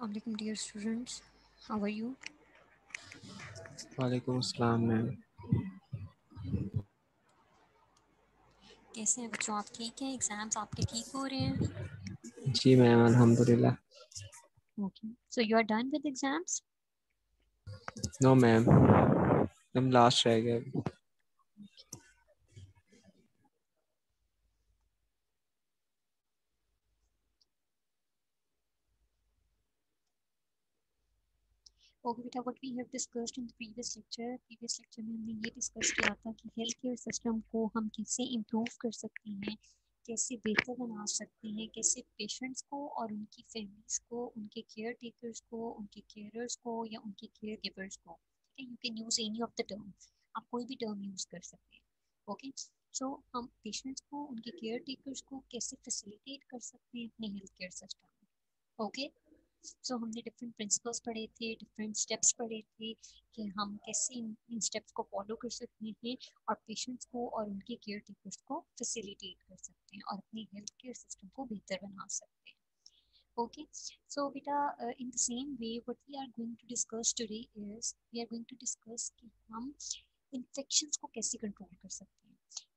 Assalamualaikum dear students. How are you? वालेकुम अस्सलाम ma'am. कैसे हैं बच्चों? आप ठीक हैं? एग्ज़ाम्स आपके ठीक हो रहे हैं? जी मैम अल्हम्दुलिल्लाह। Okay so you are done with exams no ma'am. Ma'am last रह गया बेटा what we have discussed in previous lecture previous lecture में हमने ये डिस्कस किया था कि हेल्थ केयर सिस्टम को हम कैसे इम्प्रूव कर सकते हैं, कैसे बेहतर बना सकते हैं, कैसे पेशेंट्स को और उनकी फैमिलीज़ को, उनके केयर टेकर्स को, उनके केयरर्स को या उनके केयर गिवर्स को ठीक है you can use any of the term आप कोई भी टर्म यूज़ कर सकते हैं ओके सो हम पेशेंट्स को, उनके केयर टेकर्स को कैसे फैसिलिटेट कर सकते हैं अपने हेल्थ केयर सिस्टम में ओके सो so, हमने डिफरेंट प्रिंसिपल्स पढ़े थे डिफरेंट स्टेप्स पढ़े थे कि हम कैसे इन, स्टेप्स को फॉलो कर सकते हैं और पेशेंट्स को और उनके केयर टेकर्स को फैसिलिटेट कर सकते हैं और अपनी हेल्थ केयर सिस्टम को बेहतर बना सकते हैं। ओके सो बेटा in the same way what we are going to discuss today is we are going to discuss कि हम इन्फेक्शंस को कैसे कंट्रोल कर सकते हैं।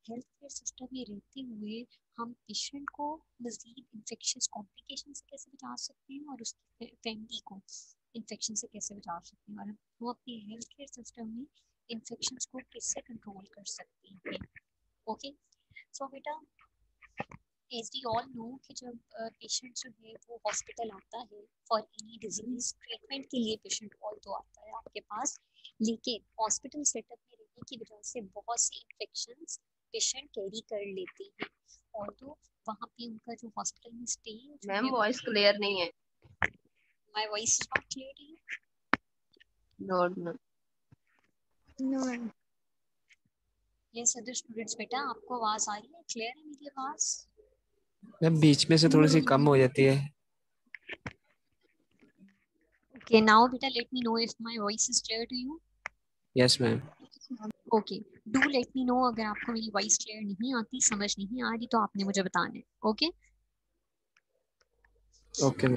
हेल्थ केयर सिस्टम में रहते हुए हम पेशेंट को मजीद इन्फेक्शस कॉम्प्लिकेशन से कैसे बचा सकते हैं और उसकी फैमिली को इन्फेक्शन से कैसे बचा सकते हैं और हम अपनी हेल्थ केयर सिस्टम में इन्फेक्शन को कैसे कंट्रोल कर सकते हैं। ओके सो बेटा एज डी ऑल नो कि जब पेशेंट जो है वो हॉस्पिटल आता है फॉर एनी डिज़ीज़ ट्रीटमेंट के लिए पेशेंट ऑल तो आता है आपके पास। लेकिन हॉस्पिटल सेटअप में रहने की वजह से बहुत सी इन्फेक्शंस पेशेंट कैरी कर लेते हैं। और तो वहाँ पे उनका जो हॉस्पिटल में स्टे मैम वॉइस क्लियर नहीं है। My voice is not clear to you no no ma'am yes other students बेटा आपको आवाज़ आ रही है? क्लियर है मेरी आवाज़? मैम बीच में से थोड़ी सी कम हो जाती है। Okay, now beta let me know if my voice is clear to you. Yes ma'am okay do let me know अगर आपको मेरी वॉइस क्लियर नहीं आती समझ नहीं आ रही तो आपने मुझे बताना है ओके ओके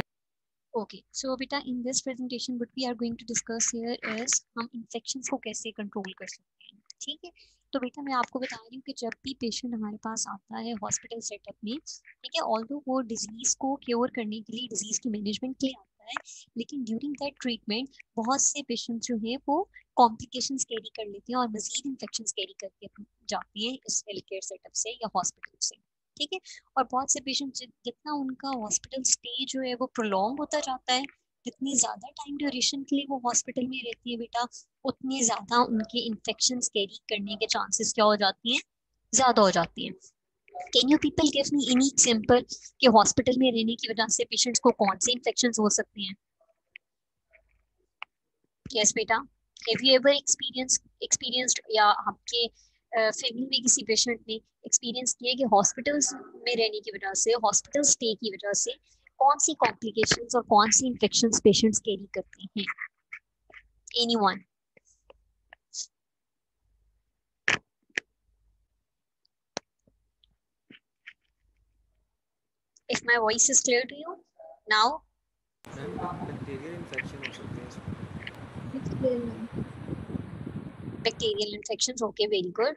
ओके सो बेटा in this presentation what we are going to discuss here is हम इन्फेक्शंस को कैसे कंट्रोल कर सकते हैं ठीक है? तो बेटा मैं आपको बता रही हूँ कि जब भी पेशेंट हमारे पास आता है हॉस्पिटल सेटअप में ठीक है? ऑल वो डिज़ीज़ को क्योर करने के लिए डिज़ीज़ के मैनेजमेंट के लिए आता है, लेकिन ड्यूरिंग दैट ट्रीटमेंट बहुत से पेशेंट जो है, वो कॉम्प्लिकेशंस कैरी कर लेते हैं और मजीद इन्फेक्शन कैरी करके जाते हैं इस हेल्थ केयर सेटअप से या हॉस्पिटल से, ठीक है? और बहुत से पेशेंट जितना उनका हॉस्पिटल स्टे जो है, वो प्रोलॉन्ग होता जाता है, जितनी ज़्यादा टाइम ड्यूरेशन के लिए वो हॉस्पिटल में रहती है बेटा, उतनी ज़्यादा उनके इन्फेक्शन कैरी करने के चांसेस क्या हो जाती हैं? ज़्यादा हो जाती हैं। Can you people give me any example कि हॉस्पिटल में रहने की वजह से पेशेंट्स को कौन से इन्फेक्शन हो सकते हैं? यस बेटा। Have you ever experience experienced या आपके फैमिली में किसी पेशेंट ने एक्सपीरियंस किया कि हॉस्पिटल्स में रहने की वजह से हॉस्पिटल स्टे की वजह से कौन सी कॉम्प्लिकेशंस और कौन सी इन्फेक्शंस पेशेंट्स कैरी करते हैं? Anyone if my voice is clear to you now? Ma'am bacterial infection हो सकते हैं bacterial infections okay very good.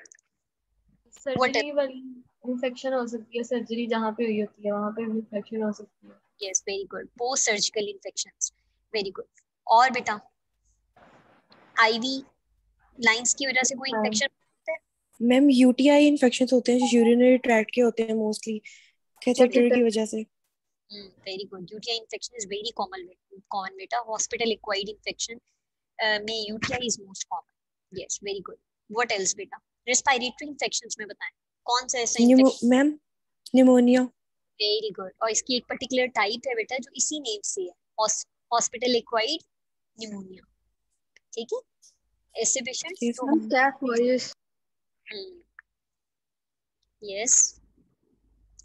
Surgery वाली इन्फेक्शन हो सकती है सर्जरी जहाँ पे हुई होती है वहाँ पे भी इन्फेक्शन हो सकती है। Yes very good. Post surgical infections very good. और बेटा? आईवी लाइंस की वजह से कोई हाँ। इन्फेक्शन मैम यूटीआई इन्फेक्शंस होते हैं जो यूरिनरी ट्रैक्ट के होते हैं मोस्टली कैथेटर की वजह से? Very good UTI infection is very common common बेटा हॉस्पिटल एक्वायर्ड इन्फेक्शन में UTI is most common yes very good what else बेटा रेस्पिरेटरी इन्फेक्शंस में बताएँ। कौन सा ऐसा मैम निमोनिया वेरी गुड और इसकी एक पर्टिकुलर टाइप है बेटा जो इसी नेम से है। हॉस्पिटल एक्वायर्ड निमोनिया ठीक है? ऐसे पेशेंट तो यस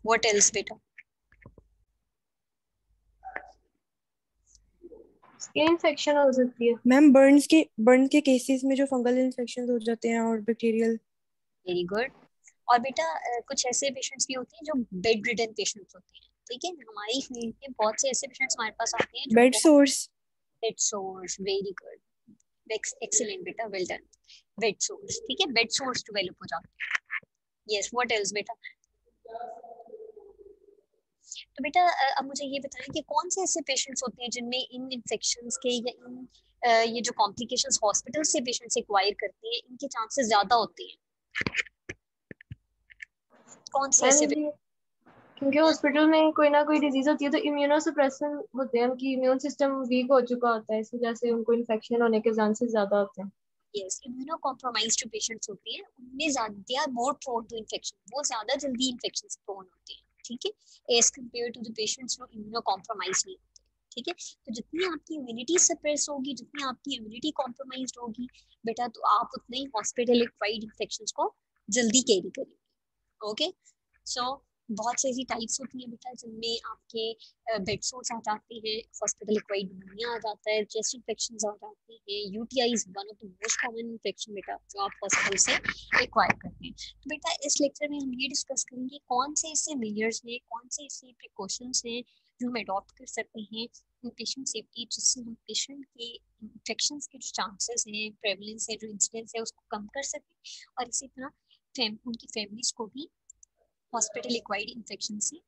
व्हाट एल्स बेटा? स्किन इन्फेक्शन हो सकती है। मैम बर्न्स के बर्न के केसेस में जो फंगल इन्फेक्शन हो जाते हैं और बैक्टीरियल वेरी गुड और बेटा कुछ ऐसे पेशेंट्स भी होते हैं जो बेड रिडन पेशेंट्स होते हैं। ठीक है? हमारी फ़ील्ड में बहुत से ऐसे पेशेंट्स हमारे पास आते हैं bed sores bed sores very good excellent बेटा वेल डन बेड सोर्स ठीक है? बेड सोर्स डेवलप हो जाते हैं। यस व्हाट एल्स बेटा? तो बेटा अब मुझे ये बताएँ कि कौन से ऐसे पेशेंट्स होते हैं जिनमें इन इन्फेक्शन के या इन ये जो कॉम्प्लिकेशंस हॉस्पिटल से पेशेंट्स एक्वायर करते हैं इनके चांसेस ज़्यादा होते हैं? कौन से ऐसे क्योंकि हॉस्पिटल में कोई ना कोई डिज़ीज़ होती है तो इम्यूनोसप्रेशन होते हैं उनकी इम्यून सिस्टम वीक हो चुका होता है इस वजह से उनको इन्फेक्शन होने के चांसेस ज़्यादा होते हैं। यस इम्यूनो कॉम्प्रोमाइज्ड जो पेशेंट्स होते हैं उनमें ज़्यादा मोर प्रोन टू इन्फेक्शन वो ज़्यादा जल्दी इन्फेक्शन प्रोन होते हैं। ठीक है? As compared to the patients जो इम्यूनो कॉम्प्रोमाइज नहीं होते, ठीक है? तो जितनी आपकी इम्यूनिटी सप्रेस होगी, जितनी आपकी इम्यूनिटी कॉम्प्रोमाइज होगी, बेटा तो आप उतने ही हॉस्पिटल इन्फेक्शन को जल्दी कैरी करेंगे ओके सो बहुत से ऐसी टाइप्स होती हैं बेटा जिनमें आपके बेड सोर्स आ जाते हैं हॉस्पिटल एक्वाइड निमोनिया आ जाता है चेस्ट इन्फेक्शन आ जाते हैं UTI one of the most common infection बेटा जो आप हॉस्पिटल से एक्वायर करते हैं। तो बेटा इस लेक्चर में हम ये डिस्कस करेंगे कौन से ऐसे मेजर्स हैं, कौन से ऐसे प्रिकॉशंस हैं जो हम अडॉप्ट कर सकते हैं पेशेंट सेफ्टी जिससे हम पेशेंट के इन्फेक्शन के जो चांसेस हैं प्रेवलेंस है, जो इंसिडेंस है, उसको कम कर सकें और इसी तरह उनकी फैमिलीज़ को भी हॉस्पिटल एक्वाइड इन्फेक्शन से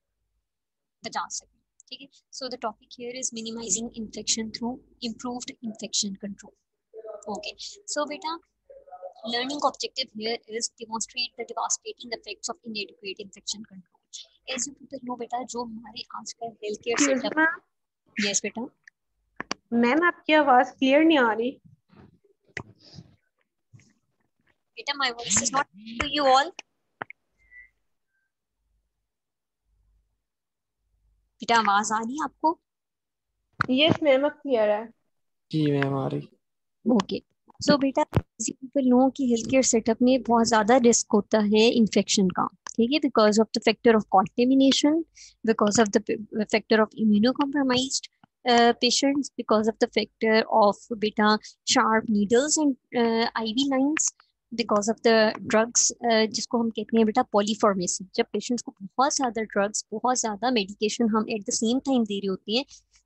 बचा सकें ठीक है so the topic here is minimising infection through improved infection control okay so बेटा learning objective here is demonstrate the devastating effects of inadequate infection control as you people know बेटा जो हमारे आज का health care Excuse setup me, ma'am. Yes बेटा ma'am आपकी आवाज clear नहीं आ रही बेटा my voice is not to you all बेटा आवाज़ आ रही है आपको? यस मैम अब क्लियर है। जी मैम आ रही। ओके सो बेटा नो कि हेल्थ केयर सेटअप में बहुत ज़्यादा रिस्क होता है इन्फेक्शन का ठीक है? Because of the factor of contamination because of the factor of immuno compromised patients because of the factor of बेटा sharp needles and IV lines because of the drugs जिसको हम कहते हैं बेटा पॉलीफार्मेसी जब पेशेंट्स को बहुत ज़्यादा ड्रग्स बहुत ज़्यादा मेडिकेशन हम एट द सेम टाइम दे रहे होते हैं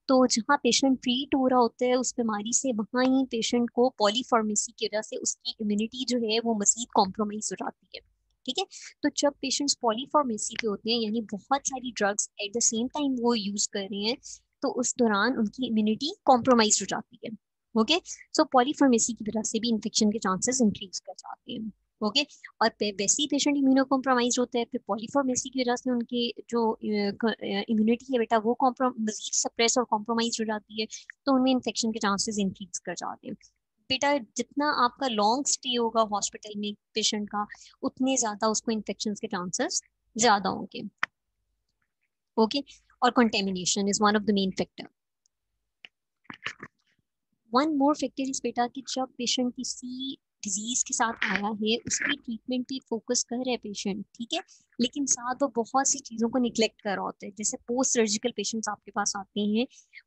तो जहाँ पेशेंट ट्रीट हो रहा होता है, उस बीमारी से वहाँ ही पेशेंट को पॉलीफार्मेसी की वजह से उसकी इम्यूनिटी जो है, वो मजीद कॉम्प्रोमाइज हो जाती है। ठीक है? तो जब पेशेंट्स पॉलीफार्मेसी पे होते हैं, यानी बहुत सारी drugs at the same time वो यूज़ कर रहे हैं तो उस दौरान उनकी इम्यूनिटी कॉम्प्रोमाइज हो जाती है। ओके सो पॉलीफार्मेसी की वजह से भी इन्फेक्शन के चांसेस इंक्रीज कर जाते हैं ओके और पे- वैसे ही पेशेंट इम्यूनो कॉम्प्रोमाइज होता है, फिर पॉलीफॉर्मेसी की वजह से उनकी जो इम्यूनिटी है बेटा, वो मजीद सप्रेस और कॉम्प्रोमाइज हो जाती है तो उनमें इन्फेक्शन के चांसेस इंक्रीज कर जाते हैं। बेटा, जितना आपका लॉन्ग स्टे होगा हॉस्पिटल में पेशेंट का, उतने ज़्यादा उसको इन्फेक्शन के चांसेस ज़्यादा होंगे। Okay okay? और contamination is one of the main factor one more factor is बेटा कि जब पेशेंट किसी डिज़ीज़ के साथ आया है, उसकी ट्रीटमेंट पे फोकस कर रहा है पेशेंट ठीक है? लेकिन साथ वो बहुत सी चीज़ों को निग्लेक्ट कर रहा होता है, जैसे पोस्ट सर्जिकल पेशेंट्स आपके पास आते हैं,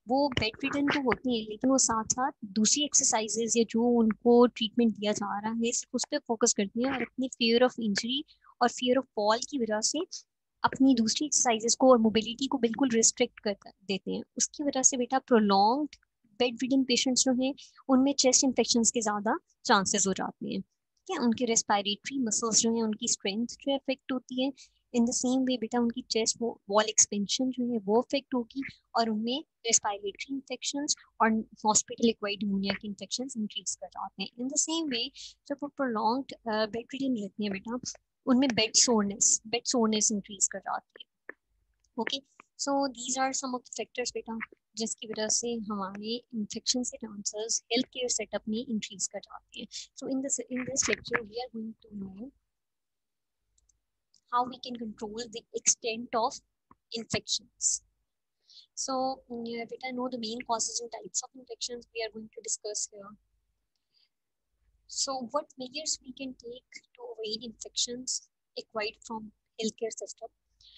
वो बेड रिटर्न तो होते हैं, लेकिन वो साथ साथ दूसरी एक्सरसाइजेज या जो उनको ट्रीटमेंट दिया जा रहा है, सिर्फ़ उस पर फोकस करते हैं और अपनी फियर ऑफ़ इंजरी और फियर ऑफ़ फॉल की वजह से अपनी दूसरी एक्सरसाइजेस को और मोबिलिटी को बिल्कुल रिस्ट्रिक्ट कर देते हैं। उसकी वजह से बेटा प्रोलॉन्ग बेड रिडन पेशेंट्स जो हैं, उनमें चेस्ट इन्फेक्शन के ज़्यादा चांसेस हो जाते हैं। है उनके रेस्पायरेटरी मसल्स जो हैं, उनकी स्ट्रेंथ जो है अफेक्ट होती है? इन द सेम वे बेटा, उनकी चेस्ट वॉल एक्सपेंशन जो है, वो अफेक्ट होगी और उनमें रेस्पायरेटरी इन्फेक्शंस और हॉस्पिटल एक्वाइड निमोनिया के इन्फेक्शंस इंक्रीज कर जाते हैं। इन द सेम वे जब वो प्रोलॉन्ग बेड रिडन रहते हैं बेटा, उनमें bed soreness bed soreness increase कर जाती है। Okay so these are some of the factors बेटा जिसकी वजह से हमारे इन्फेक्शन से चांसेस हेल्थ केयर सेटअप में इंक्रीज कर जाते हैं so in this in this lecture we are going to know how we can control the extent of infections. So, yeah, beta know the main causes and types of infections we are going to discuss here. So, what measures we can take to avoid infections acquired from healthcare system?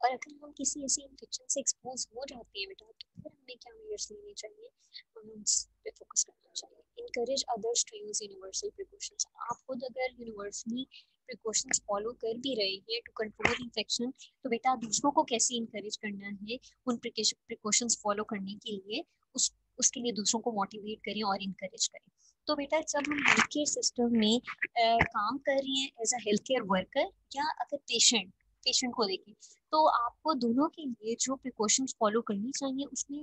और अगर हम किसी ऐसे infection से expose हो जाते हैं बेटा तो फिर हमें क्या मेजर्स लेने चाहिए? हमें उस पे फोकस करना चाहिए। Encourage others to use universal precautions आप खुद अगर यूनिवर्सली प्रिकॉशंस फॉलो कर भी रहे हैं टू कंट्रोल इन्फेक्शन तो बेटा दूसरों को कैसे इनकरेज करना है उन प्रिकॉशंस फॉलो करने के लिए? उस उसके लिए दूसरों को मोटिवेट करें और इनकरेज करें। तो बेटा जब हम हेल्थ केयर सिस्टम में आ, काम कर रहे हैं as a health care worker या अगर पेशेंट पेशेंट को देखें। तो आपको दोनों के लिए जो प्रिकॉशंस फॉलो करनी चाहिए, उसमें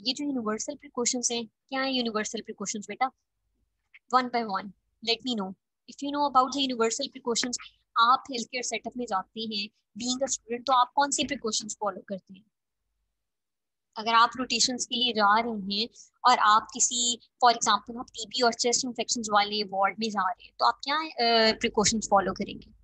ये जो यूनिवर्सल प्रिकॉशंस हैं, क्या है यूनिवर्सल प्रिकॉशंस बेटा? One by one let me know if you know about the universal precautions आप हेल्थ केयर सेटअप में जाते हैं बीइंग अ स्टूडेंट तो आप कौन सी प्रिकॉशंस फॉलो करते हैं? अगर आप रोटेशंस के लिए जा रहे हैं और आप किसी फॉर एग्जांपल आप टीबी और चेस्ट इन्फेक्शन वाले वार्ड में जा रहे हैं तो आप क्या प्रिकॉशंस फॉलो करेंगे?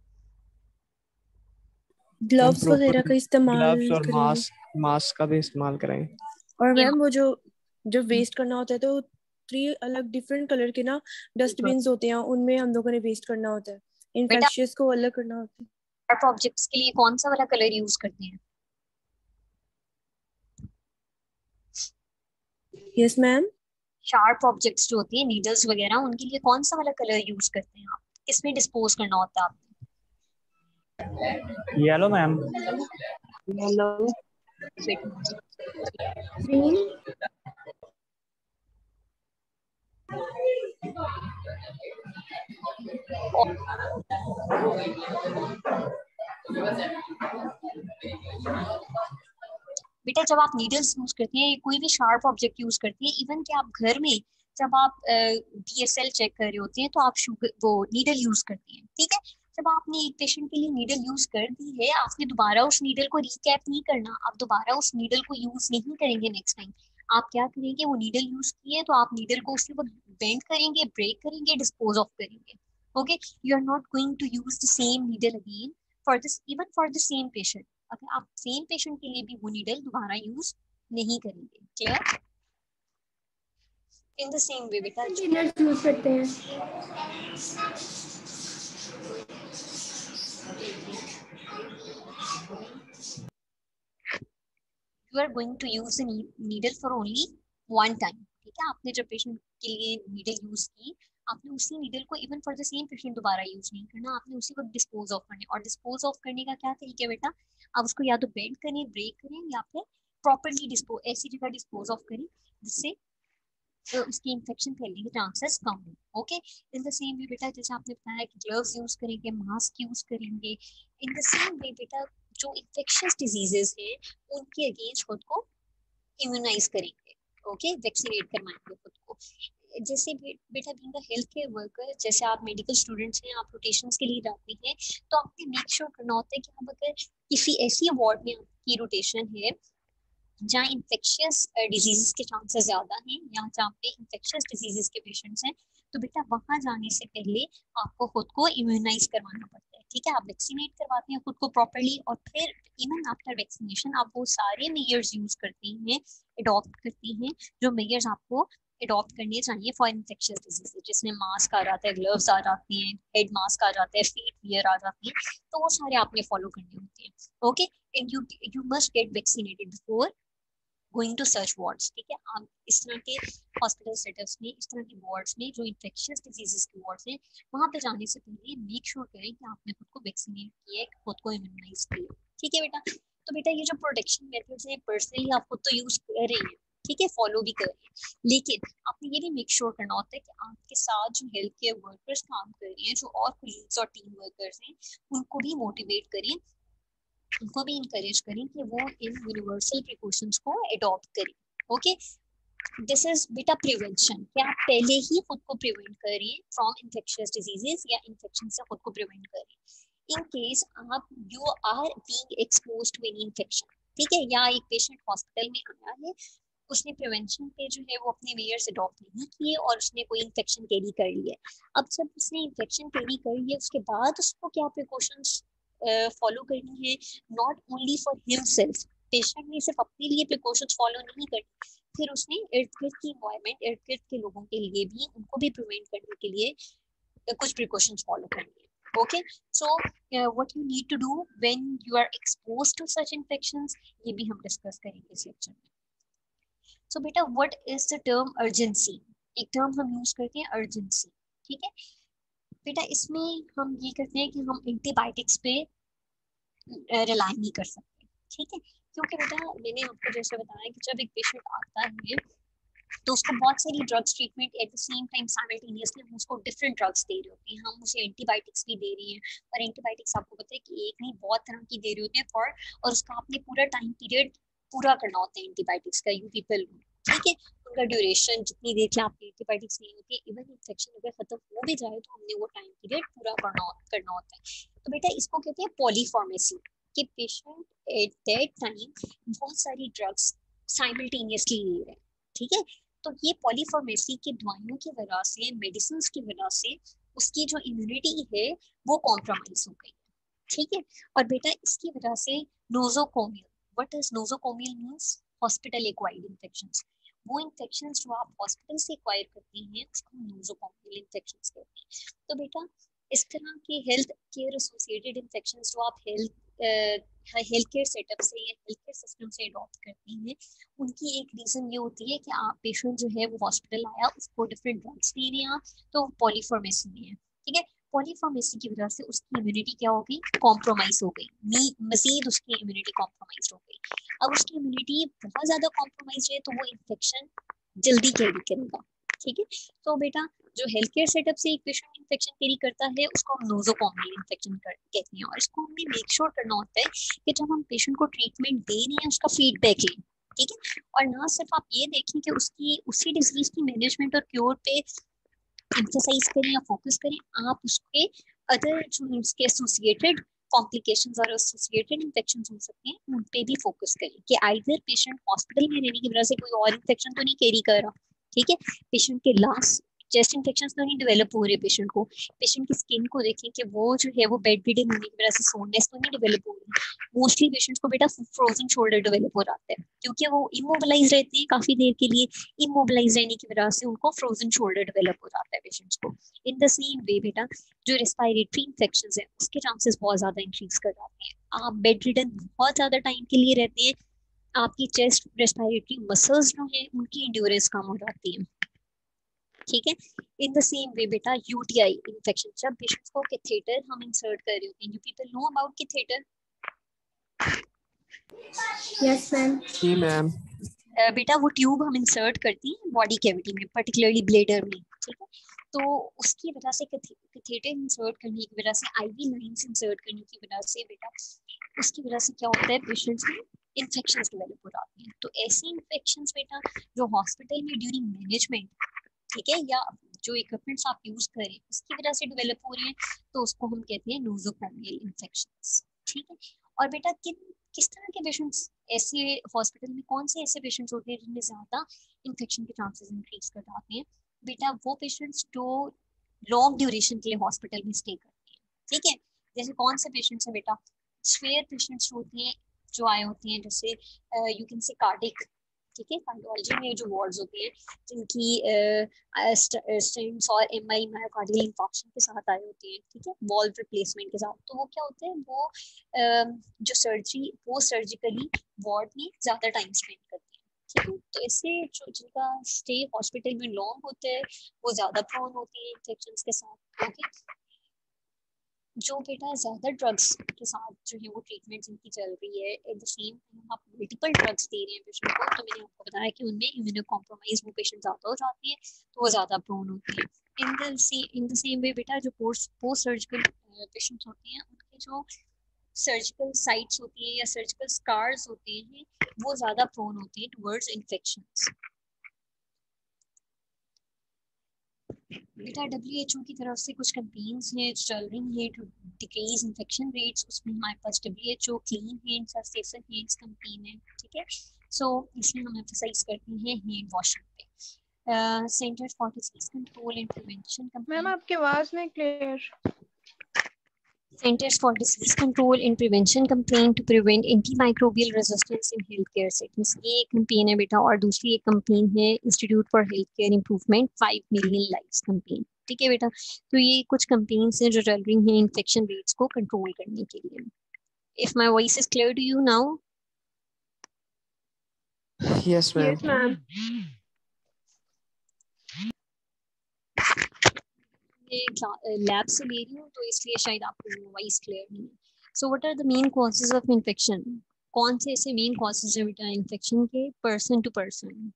ग्लव्स वगैरह का इस्तेमाल ग्लव्स और मास्क मास्क का भी इस्तेमाल करेंगे। और मैम वो जो जो वेस्ट करना होता है तो थ्री अलग डिफरेंट कलर के ना डस्टबिन्स होते हैं उनमें हम लोगों ने वेस्ट करना होता है। इन्फेक्शियस को अलग करना होता है। शार्प ऑब्जेक्ट्स के लिए कौन सा वाला कलर यूज़ करते हैं? यस मैम शार्प ऑब्जेक्ट्स जो होती है नीडल्स वगैरह उनके लिए कौन सा वाला कलर यूज़ करते हैं आप? किसमें डिस्पोज करना होता है आपने येलो मैम येलो ग्रीन बेटा, जब आप नीडल्स यूज़ करते हैं कोई भी शार्प ऑब्जेक्ट यूज़ करते हैं इवन कि आप घर में जब आप डीएसएल चेक कर रहे होते हैं तो आप शुगर वो नीडल यूज़ करते हैं, ठीक है? जब आपने एक पेशेंट के लिए नीडल यूज़ कर दी है, आपने दोबारा उस नीडल को रिकैप नहीं करना, आप दोबारा उस नीडल को यूज़ नहीं करेंगे नेक्स्ट टाइम आप क्या करेंगे, वो नीडल यूज़ किए तो आप नीडल को उसके बाद बेंड करेंगे ब्रेक करेंगे डिस्पोज ऑफ़ करेंगे. Okay you are not going to use the same needle again for this even for the same patient अगर आप सेम पेशेंट के लिए भी वो नीडल दोबारा यूज़ नहीं करेंगे. Clear in the same way बेटा. यूज़ करते हैं? You are going to use needle for only one time ठीक है? आपने जब पेशेंट के लिए नीडल यूज़ की, आपने उसी नीडल को even for the same patient दोबारा यूज़ नहीं करना, आपने उसी को डिस्पोज ऑफ़ करने, और डिस्पोज ऑफ़ करने का क्या तरीका बेटा? आप उसको या तो बेंड करें ब्रेक करें, या फिर प्रॉपरली डिस्पोज ऐसी जगह डिस्पोज ऑफ़ करें, जिससे तो उसकी इन्फेक्शन फैलने के चांसेस कम हो okay in the same way बेटा, जैसे आपने बताया कि ग्लव्स यूज़ करेंगे मास्क यूज़ करेंगे इन द सेम वे बेटा, जो इन्फेक्शियस डिजीजेस हैं, उनके अगेंस्ट खुद को इम्यूनाइज करेंगे ओके वैक्सीनेट करवाएँगे खुद को। जैसे बेटा being a health care worker जैसे आप मेडिकल स्टूडेंट्स हैं, आप रोटेशन के लिए जाते हैं तो आपने मेक श्योर करना होता है कि आप अगर किसी ऐसी वार्ड में आपकी रोटेशन है जहाँ इन्फेक्शियस डिजीजेस के चांसेस ज़्यादा हैं या जहाँ पे इन्फेक्शियस डिजीजेस के पेशेंट्स हैं तो बेटा वहाँ जाने से पहले आपको खुद को इम्यूनाइज करवाना पड़ता है, ठीक है? आप वैक्सीनेट करवाते हैं खुद को प्रॉपरली और फिर इवन आफ्टर वैक्सीनेशन आप वो सारे मेयर्स यूज़ करते हैं अडॉप्ट करते हैं, जो मेयर्स आपको अडॉप्ट करने चाहिए फॉर इन्फेक्शियस डिज़ीज़ जिसमें मास्क आ जाता है ग्लव्स आ जाते हैं हेड मास्क आ जाता है फेट वियर आ जाती है तो वो सारे आपने फॉलो करने होते हैं okay and you you must get vaccinated before going to search wards ठीक है? आप इस तरह के हॉस्पिटल सेटअप्स में, इस तरह के वार्ड्स में, जो इन्फेक्शियस डिजीजेस के वार्ड्स हैं, वहाँ पे जाने से पहले मेक श्योर करें कि आपने खुद को वैक्सीनेट किया है, खुद को इम्यूनाइज किया ठीक है बेटा? तो बेटा, ये जो प्रोटेक्शन मेथड्स हैं पर्सनली आप खुद तो यूज़ कर रहे हैं, ठीक है? फॉलो भी कर रहे हैं। लेकिन आपने ये भी मेक श्योर करना होता है कि आपके साथ जो हेल्थ केयर वर्कर्स काम कर रहे हैं, जो और कोलीग्स और टीम वर्कर्स हैं, उनको भी मोटिवेट करें उनको भी इंकरेज करें कि वो इन यूनिवर्सल प्रिकॉशंस को अडॉप्ट करें ओके दिस इज़ बेटा प्रिवेंशन कि आप पहले ही खुद को प्रिवेंट करिए फ्रॉम इन्फेक्शियस डिजीजेस या इन्फेक्शन से खुद को प्रिवेंट करिए इन केस आप you are being expose to any infection ठीक है? या एक पेशेंट हॉस्पिटल में आया है, उसने प्रिवेंशन पे जो है वो अपने मेयर्स अडॉप्ट नहीं किए और उसने कोई इन्फेक्शन कैरी कर लिया अब जब उसने इन्फेक्शन कैरी कर लिया, उसके बाद उसको क्या प्रिकॉशंस फॉलो करनी है not only for himself patient ने सिर्फ़ अपने लिए प्रिकॉशंस फॉलो नहीं करनी, फिर उसने इर्द गिर्द की इन्वायरमेंट इर्द गिर्द के लोगों के लिए भी, उनको भी प्रिवेंट करने के लिए कुछ प्रिकॉशंस फॉलो करनी है. Okay so what you need to do when you are exposed to such infections ये भी हम डिस्कस करेंगे इस लेक्चर में. सो बेटा what is the term urgency एक टर्म हम यूज़ करते हैं अर्जेंसी ठीक है? बेटा, इसमें हम ये करते हैं कि हम एंटीबायोटिक्स पे रिलाई नहीं कर सकते, ठीक है? क्योंकि बेटा, मैंने आपको जैसे बताया कि जब एक पेशेंट आता है तो उसको बहुत सारी drugs treatment at the same time simultaneously हम उसको डिफरेंट ड्रग्स दे रहे होते हैं। हम उसे एंटीबायोटिक्स भी दे रही हैं और एंटीबायोटिक्स आपको पता है कि एक नहीं, बहुत तरह की दे रहे होते हैं फॉर और उसका आपने पूरा टाइम पीरियड पूरा करना होता है एंटीबायोटिक्स का यू पीपल ठीक है? उनका ड्यूरेशन जितनी देर के आपकी एंटीबायोटिक्स नहीं होती इवन इन्फेक्शन अगर खत्म हो भी जाए तो हमने वो टाइम पीरियड पूरा करना करना होता है। तो बेटा इसको कहते हैं पॉलीफार्मेसी कि पेशेंट एट दैट टाइम बहुत सारी ड्रग्स साइमल्टेनियसली ले रहे हैं, ठीक है? तो ये पॉलीफार्मेसी की दवाइयों की वजह से मेडिसिन की वजह से उसकी जो इम्यूनिटी है वो कॉम्प्रोमाइज हो गई, ठीक है? और बेटा इसकी वजह से nosocomial what is nosocomial means hospital acquired infections वो इन्फेक्शंस जो आप हॉस्पिटल से एक्वायर करते हैं, उसको नोजोकोमियल इन्फेक्शंस कहते हैं। तो बेटा, इस तरह के हेल्थ केयर एसोसिएटेड इन्फेक्शंस जो आप हेल्थ हेल्थ केयर सेटअप से या हेल्थ केयर सिस्टम से अडॉप्ट करते हैं, उनकी एक रीज़न ये होती है कि आप पेशेंट जो है वो हॉस्पिटल आया, उसको डिफरेंट ड्रग्स दे रहे हैं तो पॉलीफॉर्मेसी में है। ठीक है? पॉलीफॉर्मेसी की वजह से उसकी इम्यूनिटी क्या हो गई? कॉम्प्रोमाइज हो गई। मजीद उसकी इम्यूनिटी कॉम्प्रोमाइज हो गई। अब उसकी इम्यूनिटी बहुत ज़्यादा कॉम्प्रोमाइज है तो वो इन्फेक्शन जल्दी कैरी करेगा। ठीक है? तो बेटा, जो हेल्थ केयर सेटअप से एक पेशेंट इन्फेक्शन कैरी करता है, उसको हम नोजोकॉमियल इन्फेक्शन कहते हैं। और इसको हमें मेक श्योर करना होता है कि जब हम पेशेंट को ट्रीटमेंट दे रहे हैं, उसका फीडबैक लें। ठीक है? और ना सिर्फ़ आप ये देखें कि उसकी, उसी डिज़ीज़ की मैनेजमेंट और क्योर पे एम्फोसाइज करें या फोकस करें, आप उसके अदर जो उसके एसोसिएटेड कॉम्प्लिकेशन और एसोसिएटेड इन्फेक्शन हो सकते हैं, उन पे भी फोकस करें कि आइदर पेशेंट हॉस्पिटल में रहने की वजह से कोई और इन्फेक्शन तो नहीं कैरी कर रहा, ठीक है? पेशेंट के लास्ट चेस्ट इन्फेक्शन तो नहीं डेवलप हो रहे पेशेंट को। पेशेंट की स्किन को देखें कि वो जो है, वो बेड रिडन होने की वजह से सोननेस तो नहीं डेवलप हो रही। मोस्टली पेशेंट्स को बेटा फ्रोजन शोल्डर डेवलप हो जाता है, क्योंकि वो इमोबलाइज रहते हैं काफ़ी देर के लिए। इमोबलाइज रहने की वजह से उनको फ्रोजन शोल्डर डेवलप हो जाता है पेशेंट्स को। इन द सेम वे बेटा, जो रेस्पायरेटरी इन्फेक्शन है, उसके चांसेस बहुत ज़्यादा इंक्रीज कर जाते हैं। आप बेड रिडन बहुत ज़्यादा टाइम के लिए रहते हैं, आपकी चेस्ट रेस्पायरेटरी मसल्स जो है, उनकी इंड्योरेंस कम हो जाती है। ठीक है? इन द सेम वे बेटा यूटीआई इन्फेक्शन जब पेशेंट्स को कैथेटर हम इंसर्ट कर रहे होते हैं you people know about catheter yes ma'am ji ma'am बेटा वो ट्यूब हम इंसर्ट करती हैं बॉडी कैविटी में पर्टिकुलरली ब्लेडर में ठीक है? तो उसकी वजह से कैथेटर इंसर्ट करने की वजह से आईवी लाइंस इंसर्ट करने की वजह से बेटा उसकी वजह से क्या होता है पेशेंट्स में इन्फेक्शन डेवलप हो जाती हैं। तो ऐसे इन्फेक्शन बेटा जो हॉस्पिटल में ड्यूरिंग मैनेजमेंट ठीक है, या जो इक्विपमेंट्स आप यूज़ करें उसकी वजह से डेवलप हो रहे हैं तो उसको हम कहते हैं नोजोकोमियल इन्फेक्शन ठीक है? और बेटा, किन, किस तरह के पेशेंट्स ऐसे हॉस्पिटल में कौन से ऐसे पेशेंट्स होते हैं जिनमें ज़्यादा इन्फेक्शन के चांसेस इंक्रीज कर जाते हैं? बेटा, वो पेशेंट्स जो लॉन्ग ड्यूरेशन के लिए हॉस्पिटल में स्टे करते हैं, ठीक है? जैसे कौन से पेशेंट्स हैं बेटा? स्वेयर पेशेंट्स होते हैं, जो आए होते हैं, जैसे यू कैन से कार्डिक ठीक है कार्डियोलॉजी में जो वार्ड्स होते हैं, जिनकी और एम आई मायोकार्डियल इंफॉक्शन के साथ आए होते हैं, ठीक है वॉल्व रिप्लेसमेंट के साथ तो वो क्या होते हैं, वो जो सर्जरी वो सर्जिकली वार्ड में ज़्यादा टाइम स्पेंड करते हैं, ठीक है तो इससे जो जिनका स्टे हॉस्पिटल में लॉन्ग होता है, वो ज़्यादा प्रोन होती है इन्फेक्शन के साथ ओके जो बेटा ज़्यादा ड्रग्स के साथ जो है वो ट्रीटमेंट जिनकी चल रही है एट द सेम टाइम आप मल्टीपल ड्रग्स दे रहे हैं पेशेंट को तो मैंने आपको बताया कि उनमें इम्यूनो कॉम्प्रोमाइज वो पेशेंट ज़्यादा हो जाती है तो वो ज़्यादा प्रोन होती है। In the in the same way बेटा जो पोस्ट पोस्ट सर्जिकल पेशेंट्स होते हैं, उनके जो सर्जिकल साइट्स होती हैं या सर्जिकल स्कार्स होते हैं, वो ज़्यादा प्रोन होते हैं टुवर्ड्स इन्फेक्शंस बेटा WHO की तरफ़ से कुछ कैंपेन्स हैं चल रही हैं टू डिक्रीज इन्फेक्शन रेट्स उसमें हमारे पास W H O clean hands और सेफर हैंड्स कैंपेन है ठीक है? सो इसमें हम एक्सरसाइज करते हैं हैंड वॉशिंग पे। Centre for disease control and prevention ma'am आपकी आवाज़ नहीं clear Centers for Disease Control and Prevention campaign to prevent antimicrobial resistance in healthcare settings. ये एक campaign है बेटा और दूसरी एक campaign है Institute for Healthcare Improvement 5 million lives campaign. ठीक है बेटा तो ये कुछ कंपेन्स हैं जो चल रही हैं इन्फेक्शन रेट्स को कंट्रोल करने के लिए if my voice is clear to you now yes ma'am ये लैब से ले रही हूँ तो इसलिए शायद आपको वॉइस क्लियर नहीं है so what are the main causes of infection कौन से ऐसे मेन कॉजेज हैं बेटा इन्फेक्शन के? Person to person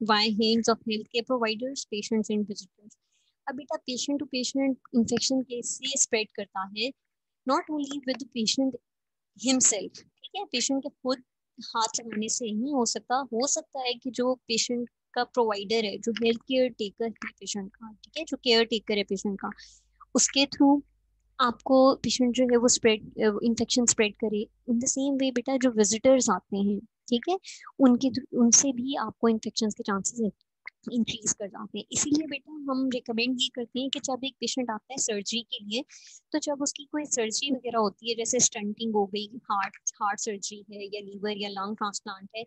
by hands of health care providers patients and visitors अब बेटा पेशेंट टू पेशेंट इन्फेक्शन कैसे स्प्रेड करता है? Not only with patient himself ठीक है? पेशेंट के खुद हाथ लगाने से नहीं हो सकता। हो सकता है कि जो पेशेंट का प्रोवाइडर है, जो हेल्थ केयर टेकर है पेशेंट का, ठीक है? जो केयर टेकर है पेशेंट का। उसके थ्रू आपको पेशेंट जो है वो स्प्रेड इन्फेक्शन स्प्रेड करे। इन द सेम वे बेटा, जो विजिटर्स आते हैं, ठीक है? उनके उनसे भी आपको इन्फेक्शन के चांसेस इंक्रीज कर जाते हैं। इसीलिए बेटा, हम रिकमेंड ये करते हैं कि जब एक पेशेंट आता है सर्जरी के लिए तो जब उसकी कोई सर्जरी वगैरह होती है, जैसे स्टंटिंग हो गई हार्ट हार्ट सर्जरी है या लीवर या लंग ट्रांसप्लांट है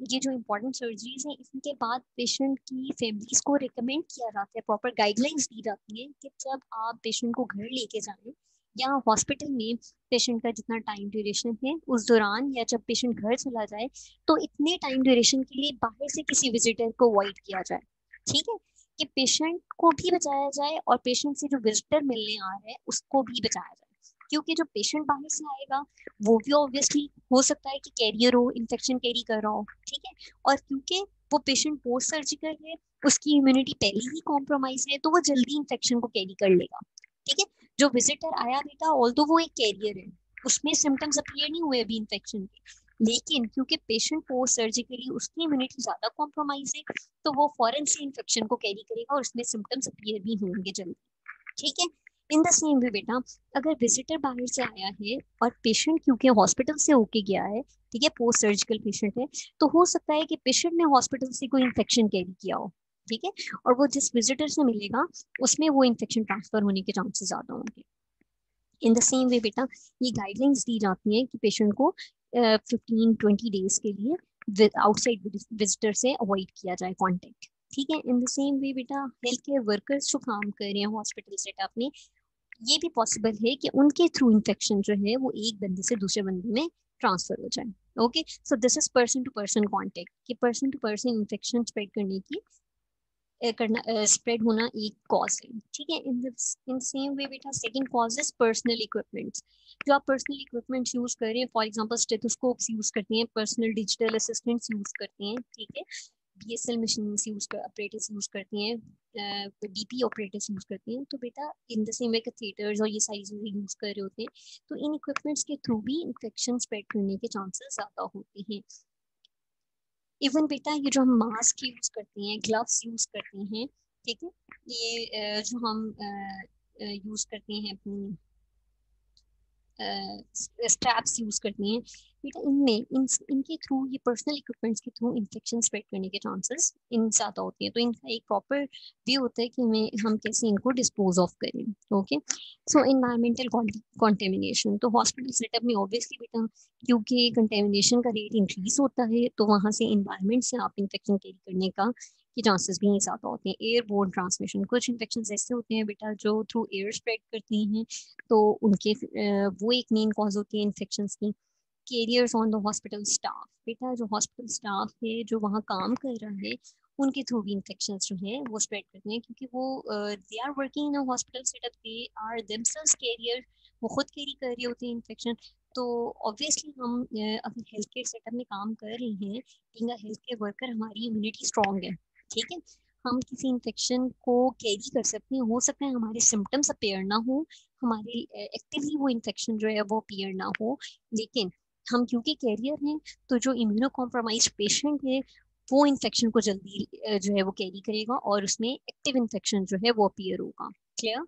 ये जो इम्पोर्टेंट सर्जरीज हैं इसके बाद पेशेंट की फैमिलीज़ को रिकमेंड किया जाता है प्रॉपर गाइडलाइंस दी जाती है कि जब आप पेशेंट को घर लेके जाएँ या हॉस्पिटल में पेशेंट का जितना टाइम ड्यूरेशन है, उस दौरान या जब पेशेंट घर चला जाए तो इतने टाइम ड्यूरेशन के लिए बाहर से किसी विजिटर को अवॉइड किया जाए। ठीक है? कि पेशेंट को भी बचाया जाए और पेशेंट से जो विजिटर मिलने आ रहे हैं, उसको भी बचाया जाए। क्योंकि जो पेशेंट बाहर से आएगा, वो भी ऑब्वियसली हो सकता है कि कैरियर हो इन्फेक्शन कैरी कर रहा हो, ठीक है? और क्योंकि वो पेशेंट पोस्ट सर्जिकल है, उसकी इम्यूनिटी पहले ही कॉम्प्रोमाइज है तो वो जल्दी इन्फेक्शन को कैरी कर लेगा, ठीक है? जो विजिटर आया बेटा ऑल तो वो एक कैरियर है, उसमें सिम्टम्स अपीयर नहीं हुए अभी इन्फेक्शन के, लेकिन क्योंकि पेशेंट पोस्ट सर्जिकली उसकी इम्यूनिटी ज़्यादा कॉम्प्रोमाइज है तो वो फॉरन से इन्फेक्शन को कैरी करेगा और उसमें सिम्टम्स अपीयर भी होंगे जल्दी, ठीक है? इन द सेम वे बेटा अगर विजिटर बाहर से आया है और पेशेंट क्योंकि हॉस्पिटल से होके गया है, ठीक है पोस्ट सर्जिकल पेशेंट है तो हो सकता है कि पेशेंट ने हॉस्पिटल से कोई इन्फेक्शन कैरी किया हो, ठीक है? और वो जिस विजिटर से मिलेगा, उसमें वो इन्फेक्शन ट्रांसफ़र होने के चांसेस ज़्यादा होंगे। इन द सेम वे बेटा, ये गाइडलाइंस दी जाती हैं कि पेशेंट को फिफ्टीन ट्वेंटी डेज़ के लिए आउटसाइड विजिटर से अवॉइड किया जाए कॉन्टेक्ट ठीक है? इन द सेम वे बेटा हेल्थ केयर वर्कर्स जो काम कर रहे हैं हॉस्पिटल सेटअप में ये भी पॉसिबल है कि उनके थ्रू इन्फेक्शन जो है वो एक बंदे से दूसरे बंदे में ट्रांसफ़र हो जाए okay so this is person to person contact कि person to person infection spread करने की करना स्प्रेड uh, होना एक कॉज है ठीक है? इन इन सेम वे बेटा second cause is personal equipments जो आप पर्सनल इक्विपमेंट्स यूज़ कर रहे हैं फॉर एग्जांपल स्टेथोस्कोप्स यूज़ करते हैं पर्सनल डिजिटल असिस्टेंट्स यूज़ करते हैं ठीक है? बीएसएल मशीन यूज़ कर ऑपरेटर्स यूज़ करते हैं डीपी ऑपरेटर्स यूज़ करते हैं। तो बेटा in the same way theatres और ये सारी चीज़ें यूज़ कर रहे होते हैं तो इन इक्विपमेंट्स के थ्रू भी इन्फेक्शन स्प्रेड करने के चांसेस ज़्यादा होते हैं। इवन बेटा, ये जो हम मास्क यूज़ करते हैं ग्लव्स यूज़ करते हैं, ठीक है? ये जो हम यूज़ करते हैं अपनी स्ट्रैप्स यूज़ करते हैं। बेटा इनमें इन इनके थ्रू ये पर्सनल इक्विपमेंट्स के थ्रू इन्फेक्शन स्प्रेड करने के चांसेस इन ज़्यादा होते हैं। तो इनका एक प्रॉपर वे होता है कि हमें, हम कैसे इनको डिस्पोज ऑफ़ करें ओके सो इन्वायरमेंटल कॉन्टेमिनेशन तो हॉस्पिटल सेटअप में ऑब्वियसली बेटा, क्योंकि कंटेमिनेशन का रेट इंक्रीज होता है तो वहाँ से इन्वायरमेंट से आप इन्फेक्शन कैरी करने का के चांसेस भी ज़्यादा होते हैं। एयरबोर्न ट्रांसमिशन, कुछ इन्फेक्शन ऐसे होते हैं बेटा जो थ्रू एयर स्प्रेड करती हैं तो उनके वो एक मेन कॉज होती है इन्फेक्शन की। Carriers on the hospital staff बेटा जो हॉस्पिटल स्टाफ है, जो वहाँ काम कर रहा है, उनके थ्रू भी इन्फेक्शन जो है, वो स्प्रेड करते हैं क्योंकि वो they are working in hospital setup they are themselves carrier वो खुद कैरी कर रहे होते हैं इन्फेक्शन तो ऑब्वियसली हम अपने हेल्थ केयर सेटअप में काम कर रहे हैं बीइंग हेल्थ केयर वर्कर हमारी इम्यूनिटी स्ट्रॉन्ग है। ठीक है? हम किसी इन्फेक्शन को कैरी कर सकते हैं, हो सकता है हमारे सिम्टम्स अपेयर ना हो, हमारे एक्टिवली वो इन्फेक्शन जो है वो अपेयर ना हो, लेकिन हम क्योंकि कैरियर हैं तो जो इम्यूनो कॉम्प्रोमाइज पेशेंट है, वो इन्फेक्शन को जल्दी जो है वो कैरी करेगा और उसमें एक्टिव इन्फेक्शन जो है वो अपीयर होगा। क्लियर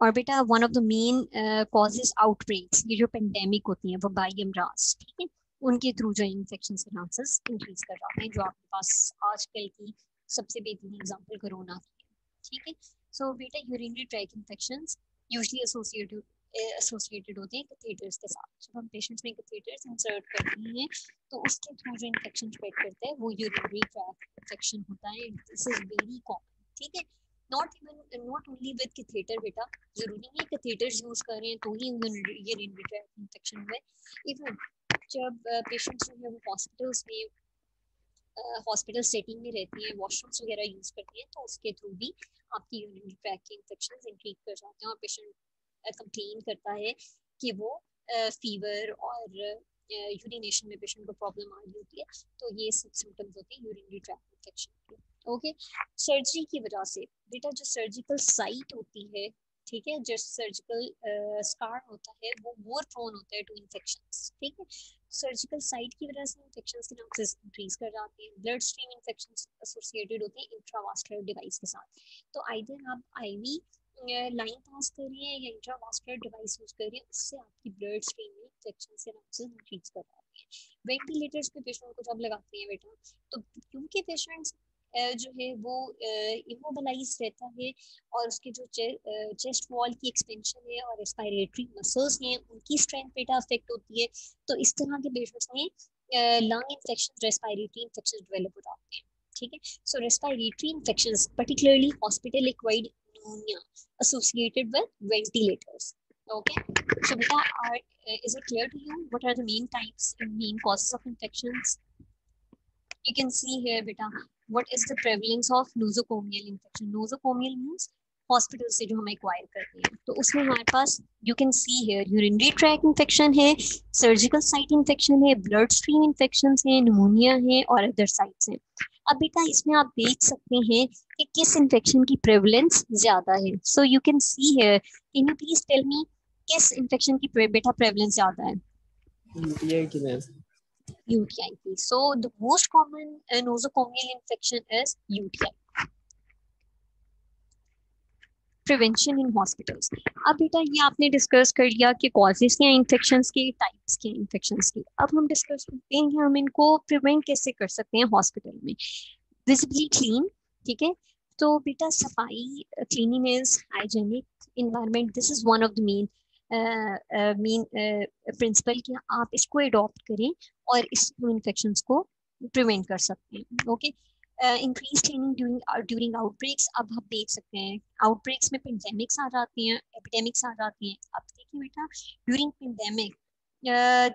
और बेटा one of the main causes outbreaks ये जो पेंडेमिक होती है, वो बाई अमराज ठीक है? उनके थ्रू जो इन्फेक्शन के चांसेस इंक्रीज कर जाते हैं, जो आपके पास आजकल की सबसे बेहतरीन एग्ज़ाम्पल कोरोना की है, ठीक है? सो बेटा urinary tract infection usually associated होते हैं कैथेटर्स के साथ। जब हम पेशेंट्स में कैथेटर्स इंसर्ट करते हैं तो उसके थ्रू जो इन्फेक्शन स्प्रेड करता है, वो यूरिनरी ट्रैक इन्फेक्शन होता है। दिस इज़ वेरी कॉमन ठीक है? Not even not only with catheter बेटा, ज़रूरी नहीं है कैथेटर्स यूज़ कर रहे हैं तो ही ये इन्फेक्शन हुए। इवन जब पेशेंट्स जो है वो हॉस्पिटल्स में हॉस्पिटल सेटिंग में रहती हैं वॉशरूम्स वगैरह यूज़ करती हैं तो उसके थ्रू भी आपकी यूरिनरी ट्रैक के इन्फेक्शन इंक्रीज कर जाते हैं और पेशेंट कंप्लेन करता है कि वो फीवर और यूरिनेशन में पेशेंट को प्रॉब्लम आ रही होती है तो ये सिम्टम्स होते हैं यूरिनरी ट्रैक इन्फेक्शन के ओके सर्जरी की वजह से, बेटा जो सर्जिकल साइट होती है ठीक है, जो सर्जिकल स्कार होता है, वो मोर प्रोन होता है टू इन्फेक्शन ठीक है? सर्जिकल साइट की वजह से इन्फेक्शन के चांसेस इंक्रीज कर जाते हैं ब्लड स्ट्रीम इन्फेक्शन एसोसिएटेड होते हैं इंट्रावास्कुलर डिवाइस के साथ। तो आइदर आप आईवी लाइन पास करिए या इंट्रावास्कुलर डिवाइस यूज़ करिए उससे आपकी ब्लड स्ट्रीम में इन्फेक्शन के चांसेस इंक्रीज कर जाते हैं। वेंटिलेटर्स पे पेशेंट को जब लगाते हैं बेटा तो क्योंकि पेशेंट्स जो है वो इमोबलाइज रहता है और उसके जो चेस्ट वॉल की एक्सपेंशन है और रेस्पायरेटरी मसल्स हैं उनकी स्ट्रेंथ बेटा अफेक्ट होती है। तो इस तरह के पेशेंट्स में lung infection respiratory infection develop हो जाते हैं। ठीक है? So respiratory infection particularly hospital acquired pneumonia associated with ventilators. Okay? So beta are uh, is it clear to you? What are the main types and main causes of infections? You can see here beta what is the prevalence of nosocomial infection? Nosocomial means hospital से जो हम acquire करते हैं। तो उसमें हमारे पास you can see here urinary tract infection है surgical site infection है ब्लड स्ट्रीम इन्फेक्शन है निमोनिया है और अदर साइट्स हैं। अब बेटा, इसमें आप देख सकते हैं कि किस इन्फेक्शन की प्रेवलेंस ज़्यादा है। So you can see here can you please tell me किस इन्फेक्शन की बेटा प्रेवलेंस ज़्यादा है? UTI. So, the most common nosocomial infection is UTI. Prevention in hospitals अब बेटा ये आपने डिस्कस कर लिया कि कॉजेस क्या इन्फेक्शंस के टाइप्स के इन्फेक्शंस के अब हम डिस्कस करते हैं हम इनको प्रिवेंट कैसे कर सकते हैं हॉस्पिटल में विजिबली क्लीन ठीक है तो बेटा सफ़ाई cleanliness hygienic environment this is one of the main main principle कि आप इसको एडॉप्ट करें और इस इन्फेक्शन को प्रिवेंट कर सकते हैं okay increase cleaning during during outbreaks अब आप देख सकते हैं आउटब्रेक्स में पेंडेमिक्स आ जाते हैं एपिडेमिक्स आ जाते हैं। अब देखिए बेटा ड्यूरिंग पेंडेमिक